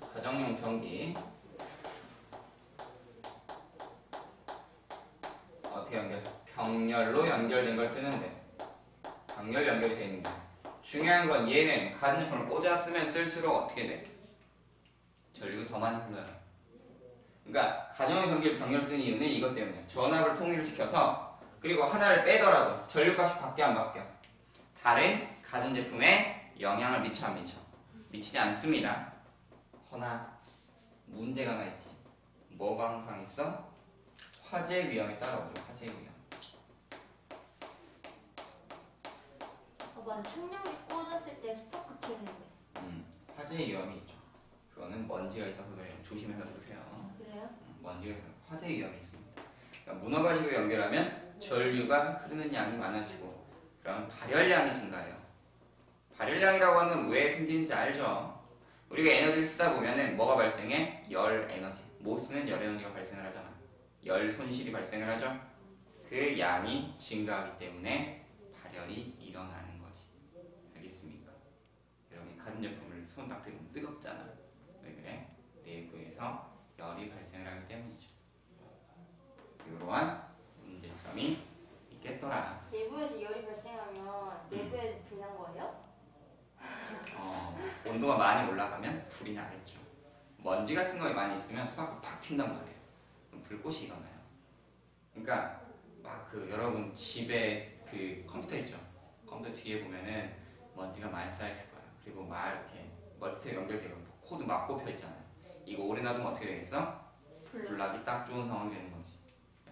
가정용 전기 어떻게 연결? 병렬로 연결된 걸 쓰는데 병렬 연결이 되는 게 중요한 건 얘는 가전제품을 꽂아 쓰면 쓸수록 어떻게 돼? 전류가 더 많이 흘러요. 그러니까 가정용 전기를 병렬 쓰는 이유는 이것 때문에 전압을 통일을 시켜서 그리고 하나를 빼더라도 전류값이 바뀌어 안 바뀌어? 다른 가전제품에 영향을 미쳐 안 미쳐? 미치지 않습니다. 허나 문제가 하나 있지. 뭐가 항상 있어? 화재 위험이 따라오죠. 화재 위험. 충전기 꽂았을 때 스파크 튀는데. 음, 화재 위험이 있죠. 그거는 먼지가 있어서 그래요. 조심해서 쓰세요. 있어서 화재 위험이 있습니다. 문어발식으로 연결하면 전류가 흐르는 양이 많아지고 그럼 발열량이 증가해요. 발열량이라고 하는 건 왜 생기는지 알죠? 우리가 에너지를 쓰다 보면은 뭐가 발생해? 열 에너지. 못 쓰는 열 에너지가 발생을 하잖아. 열 손실이 발생을 하죠. 그 양이 증가하기 때문에 발열이 일어나는 거지. 알겠습니까? 여러분이 가전제품을 손딱 대면 뜨겁잖아. 왜 그래? 내부에서 열이 발생을 하기 때문이죠. 이러한 문제점이 있겠더라. 내부에서 열이 발생하면 내부에서 불난 거예요? 어, 온도가 많이 올라가면 불이 나겠죠. 먼지 같은 거에 많이 있으면 스파크 팍 튄단 말이에요. 불꽃이 일어나요. 그러니까 막 그 여러분 집에 그 컴퓨터 있죠. 컴퓨터 뒤에 보면은 먼지가 많이 쌓여 있을 거야. 그리고 막 이렇게 멀티탭 연결되고 코드 막 꼽혀 있잖아요. 이거 오래 놔두면 어떻게 되겠어? 불나기 딱 좋은 상황이 되는 거지.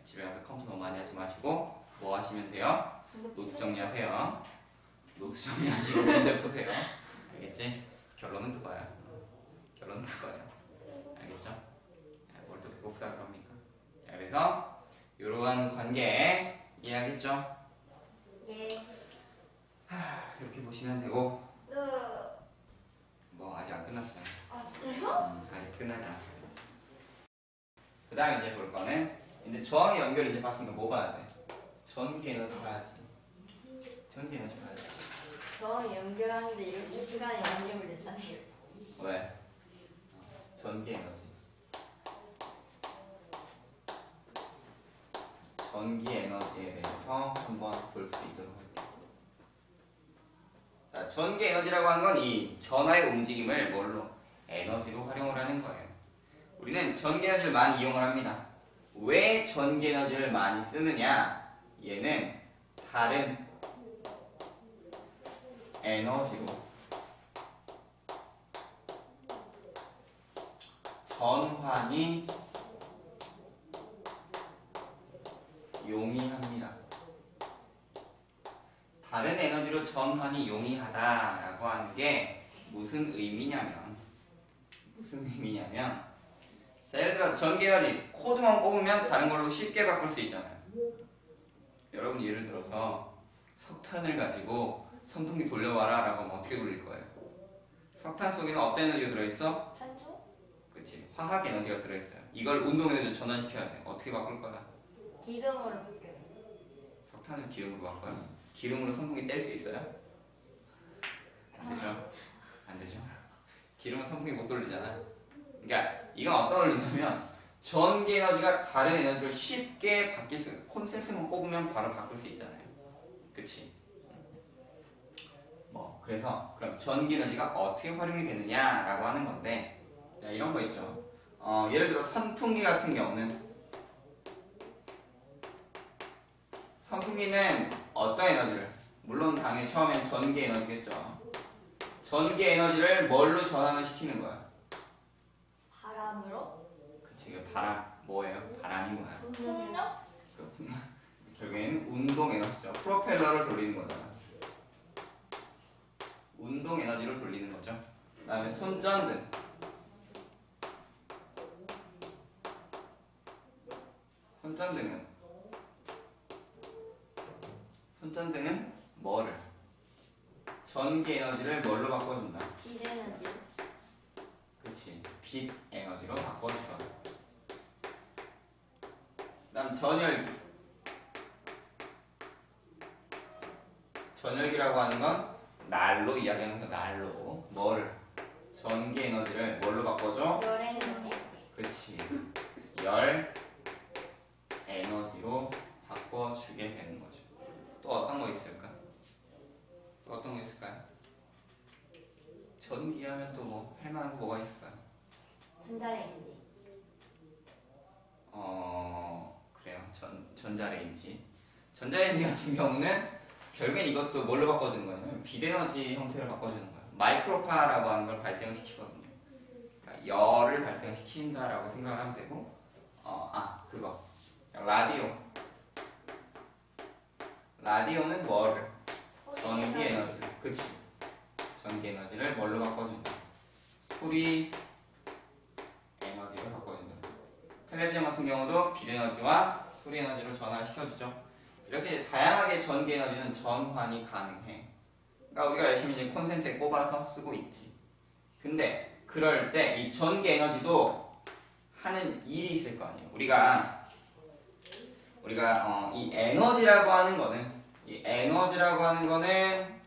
집에 가서 컴퓨터 너무 많이 하지 마시고 뭐 하시면 돼요? 노트 정리하세요. 노트 정리하시고 문제 푸세요. 알겠지? 결론은 그거야. 결론은 그거야. 알겠죠? 자, 뭘또 배고프다 그럽니까? 자, 그래서 이러한 관계 이해하겠죠? 예. 이렇게 보시면 되고 으. 뭐 아직 안 끝났어요. 아, 진짜. 진짜요? 음, 아직 끝나지 않았어요. 그 다음에 이제 볼 거는 이제 저항의 연결 이제 봤으니까 뭐 봐야 돼? 전기 에너지 봐야지. 전기 에너지 봐야지. 저 연결하는데 이렇게 시간이 많이 걸렸다니. 왜? 전기 에너지. 전기 에너지에 대해서 한번 볼 수 있도록 할게요. 자, 전기 에너지라고 하는 건 이 전하의 움직임을 뭘로? 에너지로 활용을 하는 거예요. 우리는 전기 에너지를 많이 이용을 합니다. 왜 전기 에너지를 많이 쓰느냐? 얘는 다른 에너지로 전환이 용이합니다. 다른 에너지로 전환이 용이하다라고 하는 게 무슨 의미냐면 무슨 의미냐면 자 예를 들어 전기 에너지 코드만 꼽으면 다른 걸로 쉽게 바꿀 수 있잖아요. 여러분 예를 들어서 석탄을 가지고 선풍기 돌려와라라고 하면 어떻게 돌릴 거예요? 석탄 속에는 어떤 에너지가 들어있어? 탄소? 그치 화학 에너지가 들어있어요. 이걸 운동 에너지로 전환시켜야 돼. 어떻게 바꿀 거야? 기름으로 바뀌어요. 석탄을 기름으로 바꿔요? 기름으로 선풍기 뗄 수 있어요? 안 되죠? 안 되죠? 기름은 선풍기 못 돌리잖아. 그러니까 이건 어떤 원리냐면 전기 에너지가 다른 에너지로 쉽게 바뀔 수 콘센트만 꼽으면 바로 바꿀 수 있잖아요. 그치? 뭐 그래서 그럼 전기 에너지가 어떻게 활용이 되느냐라고 하는 건데 자, 이런 거 있죠. 어, 예를 들어 선풍기 같은 경우는 선풍기는 어떤 에너지를 물론 당연히 처음엔 전기 에너지겠죠. 전기 에너지를 뭘로 전환을 시키는 거야? 바람으로? 그치 그 바람 뭐예요? 바람이 뭐야? 풍력? 그, 결국엔 운동 에너지죠. 프로펠러를 돌리는 거잖아. 운동 에너지를 돌리는 거죠. 그 다음에 손전등. 손전등은 손전등은 뭐를 전기 에너지를 뭘로 바꿔준다. 비에너지. 그치 빛 에너지로 바꿔주죠 그다음 전열기 전열기라고 하는 건 날로 이야기하는 거 날로 뭐를 전기 에너지를 뭘로 바꿔줘? 열 에너지. 그치 열 에너지로 바꿔주게 되는 거죠 또 어떤 거 있을까? 또 어떤 거 있을까요? 전기하면 또 뭐 할만한 거 뭐가 있을까요? 전자레인지. 어 그래요. 전 전자레인지. 전자레인지 같은 경우는 결국엔 이것도 뭘로 바꿔주는 거냐면 비에너지 형태로 바꿔주는 거예요. 마이크로파라고 하는 걸 발생을 시키거든요. 그러니까 열을 발생을 시킨다라고 생각을 하면 되고 어아 그거. 라디오. 라디오는 뭐를 전기 에너지. 그치? 전기 에너지를 뭘로 바꿔준다? 소리 에너지로 바꿔준다. 텔레비전 같은 경우도 빛 에너지와 소리 에너지로 전환시켜주죠. 이렇게 다양하게 전기 에너지는 전환이 가능해. 그러니까 우리가 열심히 이제 콘센트에 꼽아서 쓰고 있지. 근데 그럴 때 이 전기 에너지도 하는 일이 있을 거 아니에요. 우리가 우리가 어, 이 에너지라고 하는 거는 이 에너지라고 하는 거는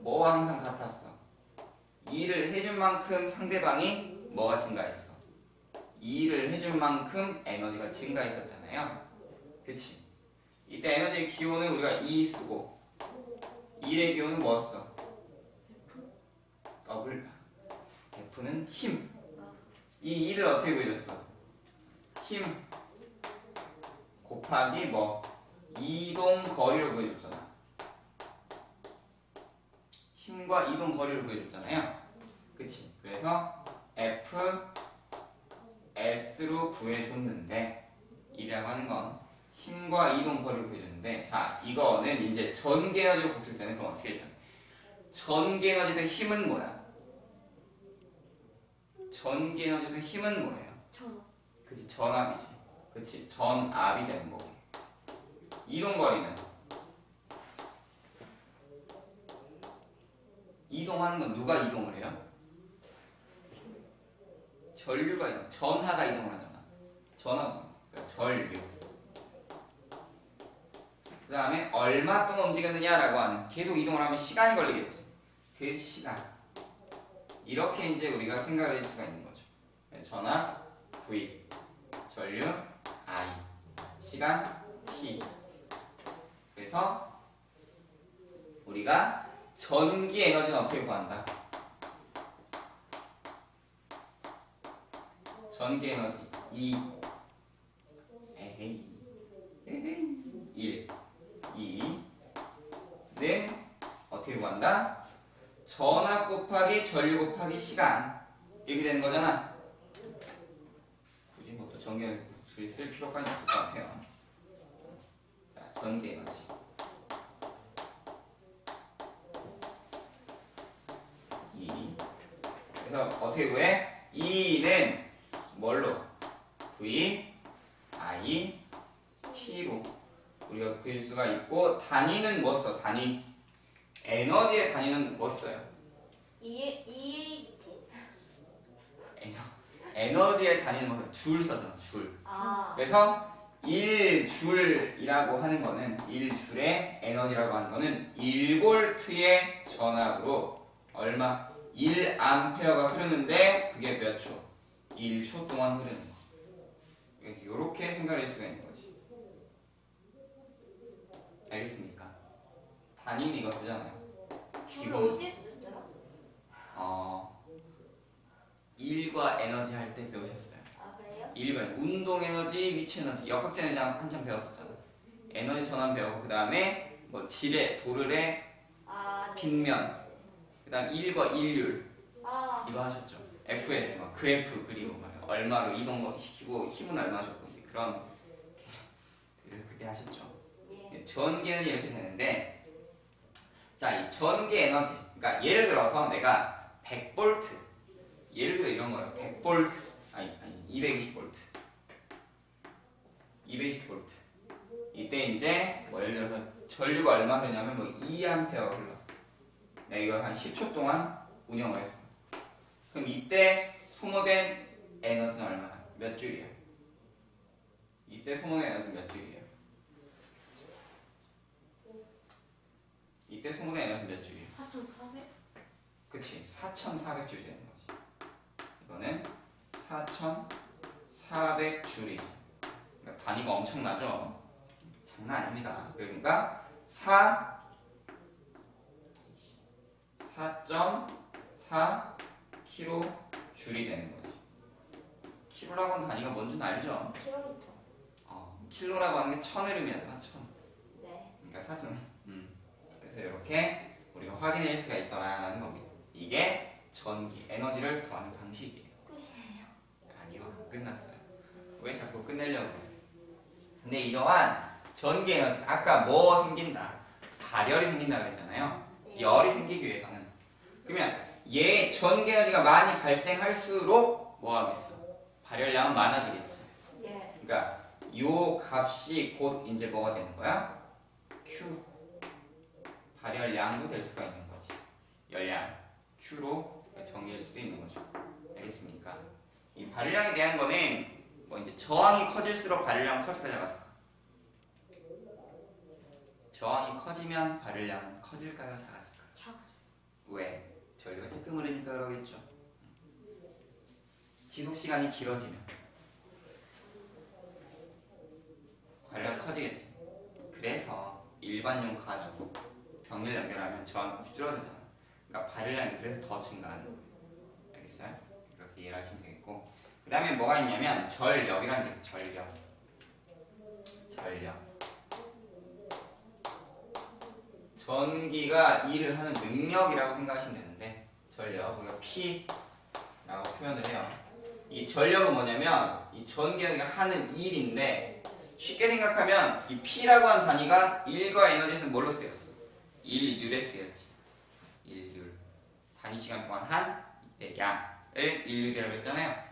뭐와 항상 같았어 일을 해준 만큼 상대방이 뭐가 증가했어 이 일을 해준 만큼 에너지가 증가했었잖아요 그치 이때 에너지의 기호는 우리가 E 쓰고 일의 기호는 뭐 써? 더블 F는 힘. 이 일을 어떻게 보여줬어? 힘 곱하기 뭐 이동 거리로 보여줬잖아. 힘과 이동 거리를 보여줬잖아요. 그치? 그래서 F S로 구해줬는데 이라고 하는 건 힘과 이동 거리를 구해줬는데 자 이거는 이제 전기 에너지로 곱했을 때는 그럼 어떻게 되잖아? 전기 에너지 대 힘은 뭐야? 전기 에너지 대 힘은 뭐예요? 전 그치 전압이지 그치 전압이 되는 거고 이동 거리는 이동하는 건 누가 이동을 해요? 전류가 이동, 전하가 이동을 하잖아. 전하, 그러니까 전류. 그 다음에 얼마 동안 움직였느냐라고 하는 계속 이동을 하면 시간이 걸리겠지. 그 시간. 이렇게 이제 우리가 생각을 할 수가 있는 거죠. 전하 V, 전류 I, 시간 T. 그래서 우리가 전기 에너지는 어떻게 구한다? 전기 에너지. 2 에헤이. 에헤이. 1 2는 어떻게 구한다? 전압 곱하기 전류 곱하기 시간. 이렇게 되는 거잖아. 굳이 뭐 또 전기 에너지 쓸 필요까지 없을 것 같아요. 자 전기 에너지 2 그래서 어떻게 구해? 2는 뭘로? V, I, T로 우리가 구할 수가 있고 단위는 뭐 써? 단위 에너지의 단위는 뭐 써요? E EH 에너, 에너지의 단위는 뭐 써? 줄 써잖아 줄 아 그래서 1줄이라고 하는 거는 1줄의 에너지라고 하는 거는 1볼트의 전압으로 얼마? 1암페어가 흐르는데 그게 몇 초? 1초 동안 흐르는 거. 이렇게 생각을 할 수가 있는 거지. 알겠습니까? 단위는 이거 쓰잖아요. 쓰더라? 어 1과 에너지 할 때 배우셨어요. 아 그래요? 1번 운동 에너지, 위치 에너지, 역학적 에너지 한참 배웠었잖아. 에너지 전환 배우고 그 다음에 뭐 질의 도르의 아 네. 빗면, 그 다음 1과 일률. 아. 이거 하셨죠. FS 막 그래프 그리고 막 얼마로 이동 시키고 힘은 얼마 줬고 그런 를 그때 하셨죠. 예. 전기는 이렇게 되는데 자 이 전기 에너지. 그러니까 예를 들어서 내가 100볼트. 예를 들어 이런 거예요. 100볼트. 아니 아니 220볼트. 220볼트. 이때 이제 뭐 예를 들어서 전류가 얼마 흐르냐면 뭐 2암페어 흘러 내가 이걸 한 10초 동안 운영을 했어. 그럼 이때 소모된 에너지는 얼마나 몇 줄이야? 이때 소모된 에너지는 몇 줄이에요 이때 소모된 에너지 몇 줄이에요? 4,400? 그치. 4,400줄이 되는 거지. 이거는 4,400줄이죠 그러니까 단위가 엄청나죠? 장난 아닙니다. 그러니까 4 4.4 킬로 줄이 되는 거지 킬로라고 하는 단위가 뭔지는 알죠? 킬로미터 어, 킬로라고 하는 게 천의름이잖아 천 네 그러니까 사진. 음. 그래서 이렇게 우리가 확인할 수가 있더라라는 겁니다. 이게 전기 에너지를 구하는 방식이에요. 끝이에요 아니요, 끝났어요. 왜 자꾸 끝내려고 그래? 근데 이러한 전기 에너지 아까 뭐 생긴다? 발열이 생긴다 그랬잖아요. 예. 열이 생기기 위해서는 그러면 얘 전기 에너지가 많이 발생할수록 뭐 하겠어? 발열량은 많아지겠지. 예 그러니까 요 값이 곧 이제 뭐가 되는 거야? Q 발열량도 될 수가 있는 거지. 열량 Q로 정의할 수도 있는 거죠. 알겠습니까? 이 발열량에 대한 거는 뭐 이제 저항이 커질수록 발열량 커질까지 가자. 저항이 커지면 발열량은 커질까요, 작아질까요? 작아져. 왜? 전류가 쬐끔 흐르니까 그러겠죠. 지속 시간이 길어지면 관련 커지겠지. 그래서 일반용 가정 병렬 연결하면 저항값이 줄어들잖아. 그러니까 발열량이 그래서 더 증가하는 거예요. 알겠어요? 그렇게 이해를 하시면 되겠고 그 다음에 뭐가 있냐면 전력이라는 게 있어. 전력. 전력. 전기가 일을 하는 능력이라고 생각하시면 되는데 전력 우리가 P라고 표현을 해요. 이 전력은 뭐냐면 이 전기가 하는 일인데 쉽게 생각하면 이 P라고 하는 단위가 1과 에너지에서 뭘로 쓰였어? 1율에 쓰였지. 1율. 단위 시간 동안 한 양을 1율이라고 했잖아요.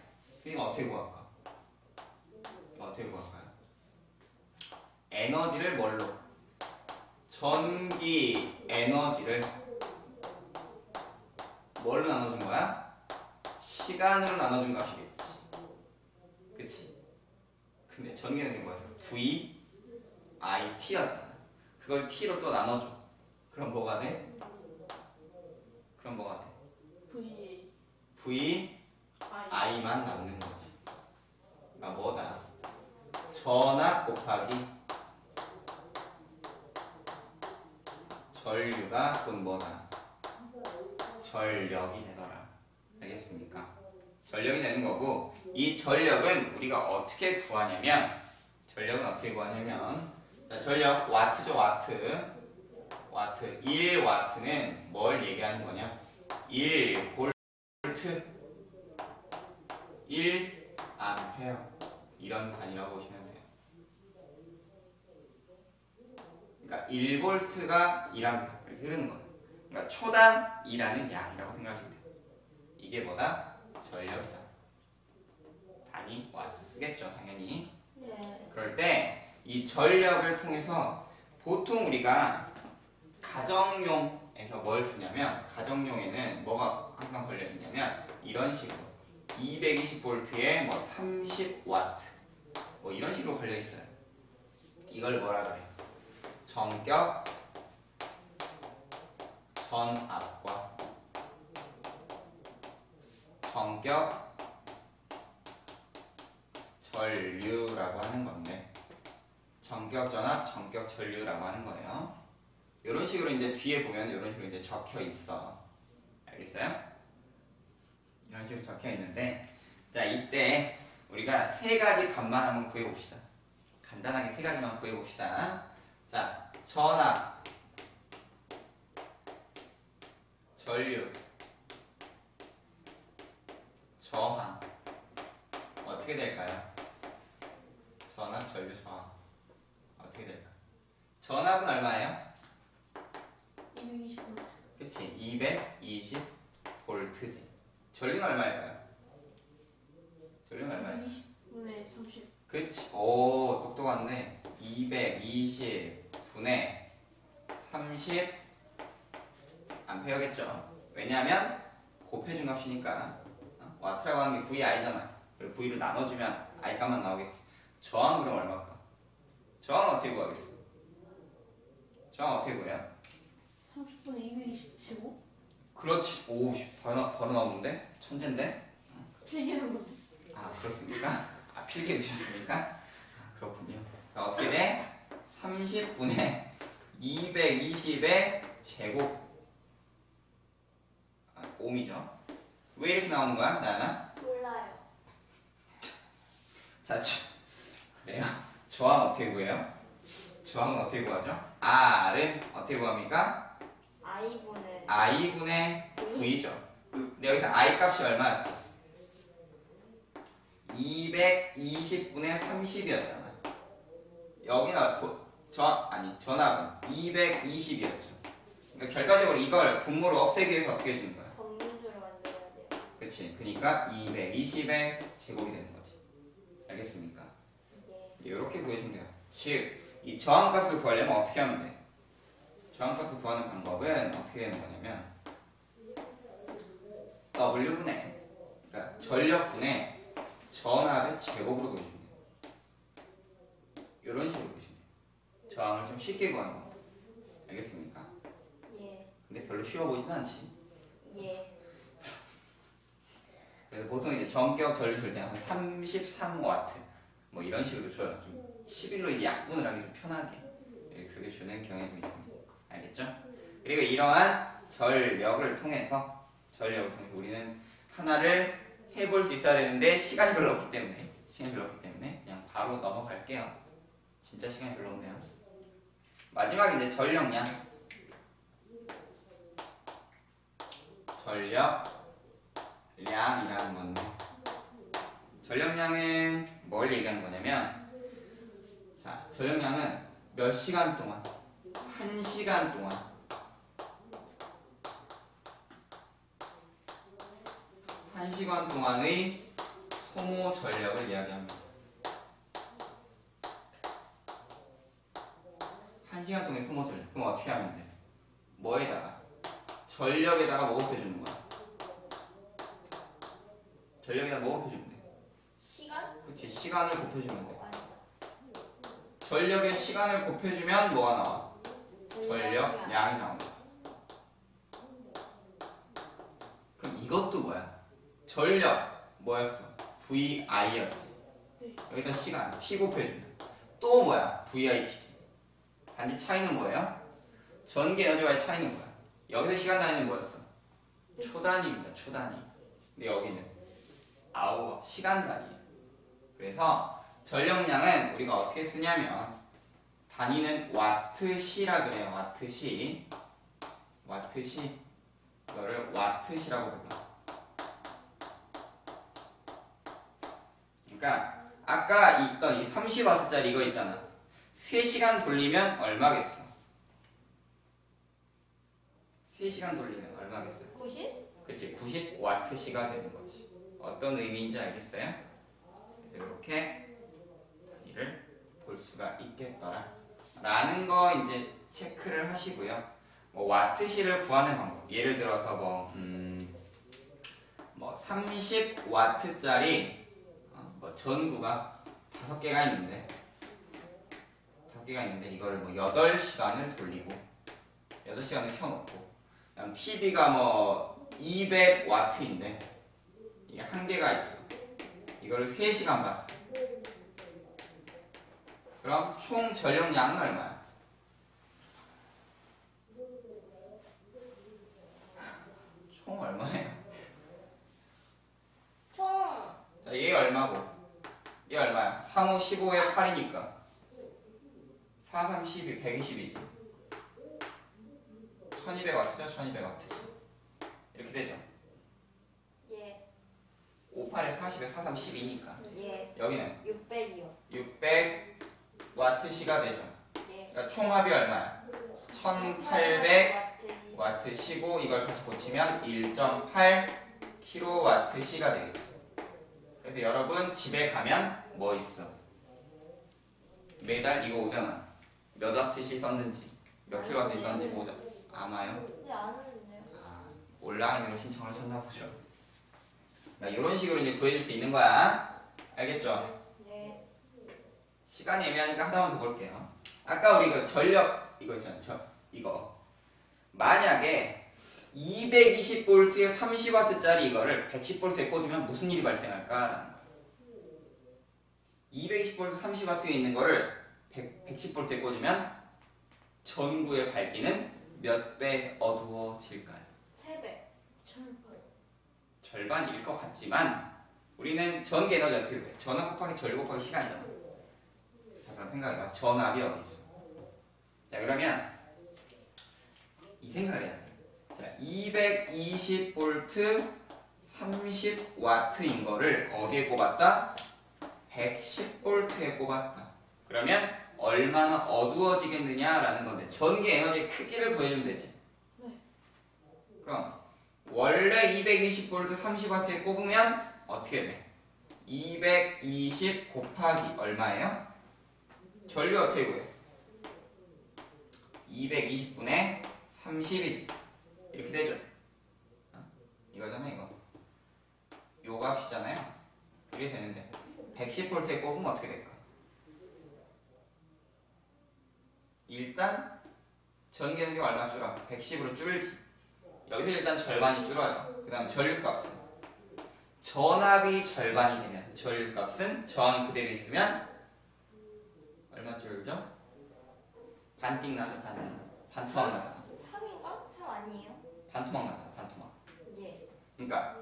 그럼 어떻게 구할까? 어떻게 구할까요? 에너지를 뭘로? 전기 에너지를 뭘로 나눠준 거야? 시간으로 나눠준 값이겠지. 근데 전개는 게 뭐였어? V I T였잖아. 그걸 T로 또 나눠줘. 그럼 뭐가 돼? 그럼 뭐가 돼? V V I I만 남는 거지. 그러니까 뭐다? 전압 곱하기 전류가 곧 뭐다? 전력이 되더라. 알겠습니까? 전력이 되는 거고 이 전력은 우리가 어떻게 구하냐면 전력은 어떻게 구하냐면 자, 전력 와트죠 와트 와트 1와트는 뭘 얘기하는 거냐 1 볼트 1 암페어 이런 단위라고 보시면 돼요. 그러니까 1볼트가 1암페어 이렇게 흐르는 거예요. 그러니까 초당 2라는 양이라고 생각하시면 돼요. 이게 뭐다? 전력이다. 단위 와트 쓰겠죠, 당연히. 예. 그럴 때 이 전력을 통해서 보통 우리가 가정용에서 뭘 쓰냐면 가정용에는 뭐가 항상 걸려 있냐면 이런 식으로 220볼트에 뭐 30와트 뭐 이런 식으로 걸려 있어요. 이걸 뭐라 그래? 정격 전압과 정격 전류라고 하는 건데 정격 전압, 정격 전류라고 하는 거예요. 이런 식으로 이제 뒤에 보면 이런 식으로 이제 적혀 있어. 알겠어요? 이런 식으로 적혀 있는데 자 이때 우리가 세 가지 값만 한번 구해 봅시다. 간단하게 세 가지만 구해 봅시다. 자 전압, 전류, 저항 어떻게 될까요? 전압, 전류, 저항 어떻게 될까? 전압은 얼마예요? 220V 그치 220 볼트지 전류는 얼마일까요? 전류는 얼마예요? 220분의 30 그치 오 똑똑한데 220 분의 30 암페어겠죠 왜냐하면 곱해준 값이니까 어? 와트라고 하는 게 VI잖아 그리고 V를 나눠주면 I 값만 나오겠지 저항은 그럼 얼마일까? 저항은 어떻게 구하겠어? 저항 어떻게 구해요? 30분의 220 제곱? 그렇지 오 씨, 번호, 번호 나오는데 천재인데 건데 아 그렇습니까? 아 필기 드셨습니까? 아, 그렇군요. 자 어떻게 돼? 30분의 220의 제곱 아, 옴이죠. 왜 이렇게 나오는 거야, 나연아? 몰라요. 자, 저, 그래요. 저항 어떻게 구해요? 저항은 어떻게 구하죠? R은 어떻게 구합니까? I분은 I분의 V죠. 근데 여기서 I 값이 얼마였어? 220분의 30이었잖아. 여기는 보- 저 아니 전압은 220이었죠. 그러니까 결과적으로 이걸 분모를 없애기 위해서 어떻게 해주는 거야? 범위를 만들어야 돼요. 그치? 그러니까 220의 제곱이 되는 거지. 알겠습니까? 예. 이렇게 구해주면 돼요. 즉, 이 저항값을 구하려면 어떻게 하면 돼? 저항값을 구하는 방법은 어떻게 되는 거냐면 W분의 그러니까 전력분의 전압의 제곱으로 구해주면 돼요. 이런 식으로 구해주면 돼요. 저항을 좀 쉽게 구하는 거. 알겠습니까? 예. 근데 별로 쉬워 보이진 않지. 예. 그래서 보통 이제 전격 전류 줄때한 33와트 뭐 이런 식으로 줘요. 좀 11로 이제 약분을 하기 좀 편하게 예, 그렇게 주는 경향이 있습니다. 알겠죠? 그리고 이러한 전력을 통해서 전력을 통해서 우리는 하나를 해볼 수 있어야 되는데 시간이 별로 없기 때문에 시간이 별로 없기 때문에 그냥 바로 넘어갈게요. 진짜 시간이 별로 없네요. 마지막 이제 전력량 전력 량이라는 건데 전력량은 뭘 얘기하는 거냐면 자 전력량은 몇 시간 동안 한 시간 동안 한 시간 동안의 소모 전력을 이야기합니다. 한 시간 동안의 소모 전력. 그럼 어떻게 하면 돼? 뭐에다가? 전력에다가 뭐 곱해주는 거야? 전력에다 뭐 곱해주면 돼? 시간? 그치 시간을 곱해주면 돼. 전력의 시간을 곱해주면 뭐가 나와? 전력 양이 나온다. 그럼 이것도 뭐야? 전력 뭐였어? VI였지. 네. 여기다 시간 T 곱해주면 또 뭐야? VIT지. 단지 차이는 뭐예요? 전기 에너지와의 차이는 뭐야? 여기서 시간 단위는 뭐였어? 초단위입니다. 초단위. 근데 여기는 아워 시간 단위. 그래서 전력량은 우리가 어떻게 쓰냐면 단위는 와트시라 그래요. 와트시. 와트시. 이거를 와트시라고 불러. 그러니까 아까 있던 이 30와트짜리 이거 있잖아. 3시간 돌리면 얼마겠어? 3시간 돌리면 얼마겠어요? 90? 그치 90와트시가 되는 거지 어떤 의미인지 알겠어요? 이렇게 단위를 볼 수가 있겠더라. 라는 거 이제 체크를 하시고요. 뭐 와트시를 구하는 방법. 예를 들어서 뭐, 음, 뭐 30와트짜리 어, 뭐 전구가 다섯 개가 있는데 다섯 개가 있는데 이거를 뭐 8시간을 돌리고 8시간을 켜놓고 그다음 TV가 뭐 200와트인데 이게 한 개가 있어. 이거를 3시간 봤어. 그럼 총 전력량은 얼마야? 총 얼마예요? 총 자, 얘 얼마고? 얘 얼마야? 3, 5, 15에 8이니까 4, 3, 12, 120이지 1200와트죠? 1200와트지 이렇게 되죠 예. 5, 8에 40에 4, 3, 12니까 예. 여기는 600이요. 600 와트시가 되죠 예. 그러니까 총합이 얼마야? 1800 1800와트시. 와트시고 이걸 다시 고치면 1.8 킬로와트시가 되겠죠. 그래서 여러분 집에 가면 뭐 있어? 매달 이거 오잖아. 몇 와트시 썼는지, 몇 킬로와트시 썼는지 오자. 아마요? 근데 아는데요. 아, 온라인으로 신청을 하셨나 보죠. 이런 식으로 이제 구해줄 수 있는 거야. 알겠죠? 네. 시간이 애매하니까 하나만 더 볼게요. 아까 우리 그 전력 이거 있잖아요. 저 이거 만약에 220볼트에 30와트짜리 이거를 110볼트에 꽂으면 무슨 일이 발생할까? 220볼트 30와트에 있는 거를 100, 110볼트에 꽂으면 전구의 밝기는 몇 배 어두워질까요? 3배. 절반일 것 같지만 우리는 전기 에너지 어떻게 돼? 전압 곱하기 전류 곱하기 시간이잖아. 자 그럼 생각해봐. 전압이 어디 있어? 자 그러면 이 생각을 해야 돼. 자 220볼트 30와트인 거를 어디에 꼽았다? 110볼트에 꼽았다. 그러면 얼마나 어두워지겠느냐라는 건데 전기 에너지의 크기를 구해주면 되지. 네. 그럼 원래 220볼트 30와트에 꼽으면 어떻게 돼? 220 곱하기 얼마예요? 전류 어떻게 구해? 220분의 30이지. 이렇게 되죠. 어? 이거잖아 이거. 요 값이잖아요. 그게 되는데 110볼트에 꼽으면 어떻게 될까? 일단 전기 에너지가 얼마 줄어? 110으로 줄지. 여기서 일단 절반이 줄어요. 그 다음 전류값은 전압이 절반이 되면 전류값은 저항이 그대로 있으면 얼마 줄죠? 반띵 나죠 반띵 반토막 나잖아 3인가? 3 아니에요? 반토막 나잖아 반토막 예. 그러니까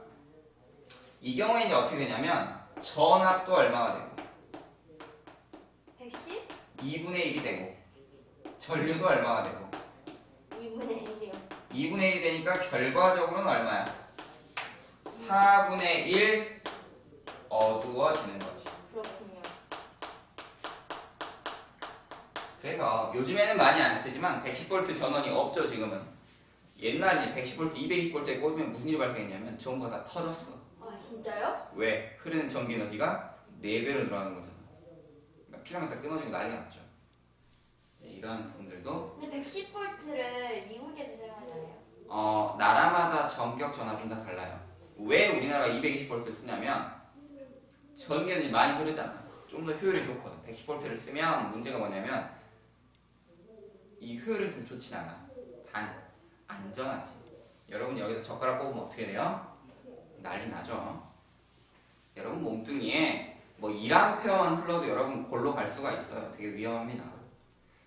이 경우에 이제 어떻게 되냐면 전압도 얼마가 되고 110? 2분의 1이 되고 전류도 얼마가 되고 2분의 1이요. 2분의 1이 되니까 결과적으로는 얼마야? 4분의 1 어두워지는 거지. 그렇군요. 그래서 요즘에는 많이 안 쓰지만 110V 전원이 없죠 지금은. 옛날에 110V, 220V에 꽂으면 무슨 일이 발생했냐면 전부 다 터졌어. 아 진짜요? 왜? 흐르는 전기 에너지가 4배로 늘어나는 거잖아. 그러니까 필요하면 다 끊어지고 난리가 났죠. 네, 이러한 부분들도 근데 110볼트를 미국에서 사용하잖아요. 어, 나라마다 전격 전압이 좀다 달라요. 왜 우리나라가 220V를 쓰냐면 전기 에너지 많이 흐르잖아. 좀 더 효율이 좋거든. 110V를 쓰면 문제가 뭐냐면 이 효율은 좀 좋진 않아. 단 안전하지. 여러분 여기서 젓가락 뽑으면 어떻게 돼요? 난리 나죠. 여러분 몸뚱이에 뭐 1A만 흘러도 여러분 골로 갈 수가 있어요. 되게 위험합니다.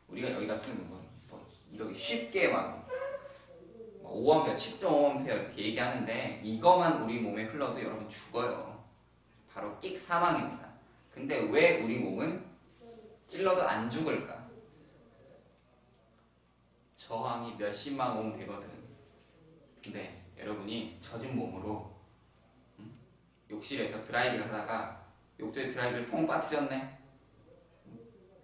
우리가 여기다 쓰는 건 뭐 이렇게 쉽게 막 5A, 10.5A 이렇게 얘기하는데 이거만 우리 몸에 흘러도 여러분 죽어요. 바로 끽 사망입니다. 근데 왜 우리 몸은 찔러도 안 죽을까? 저항이 몇십만 오hm 되거든. 근데 여러분이 젖은 몸으로 음? 욕실에서 드라이기를 하다가 욕조에 드라이기를 퐁 빠뜨렸네.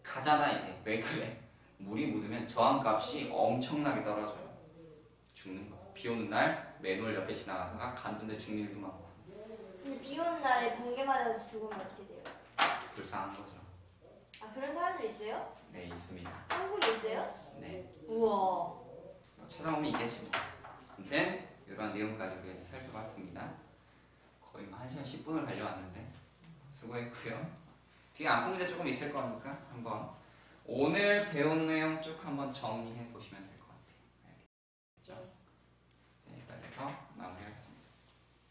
가잖아 이게. 왜 그래? 물이 묻으면 저항값이 엄청나게 떨어져요. 죽는 거. 비 오는 날 맨홀 옆에 지나가다가 감전돼 죽는 일도 많고 근데 비 오는 날에 번개 맞아서 죽으면 어떻게 돼요? 불쌍한 거죠. 아 그런 사람도 있어요? 네 있습니다. 한국에 있어요? 네 우와. 찾아보면 있겠지 뭐. 아무튼 이러한 내용까지 우리가 살펴봤습니다. 거의 뭐 1시간 10분을 달려왔는데 수고했고요. 뒤에 안푼 문제 조금 있을 거니까 한번 오늘 배운 내용 쭉 한번 정리해 보시면 될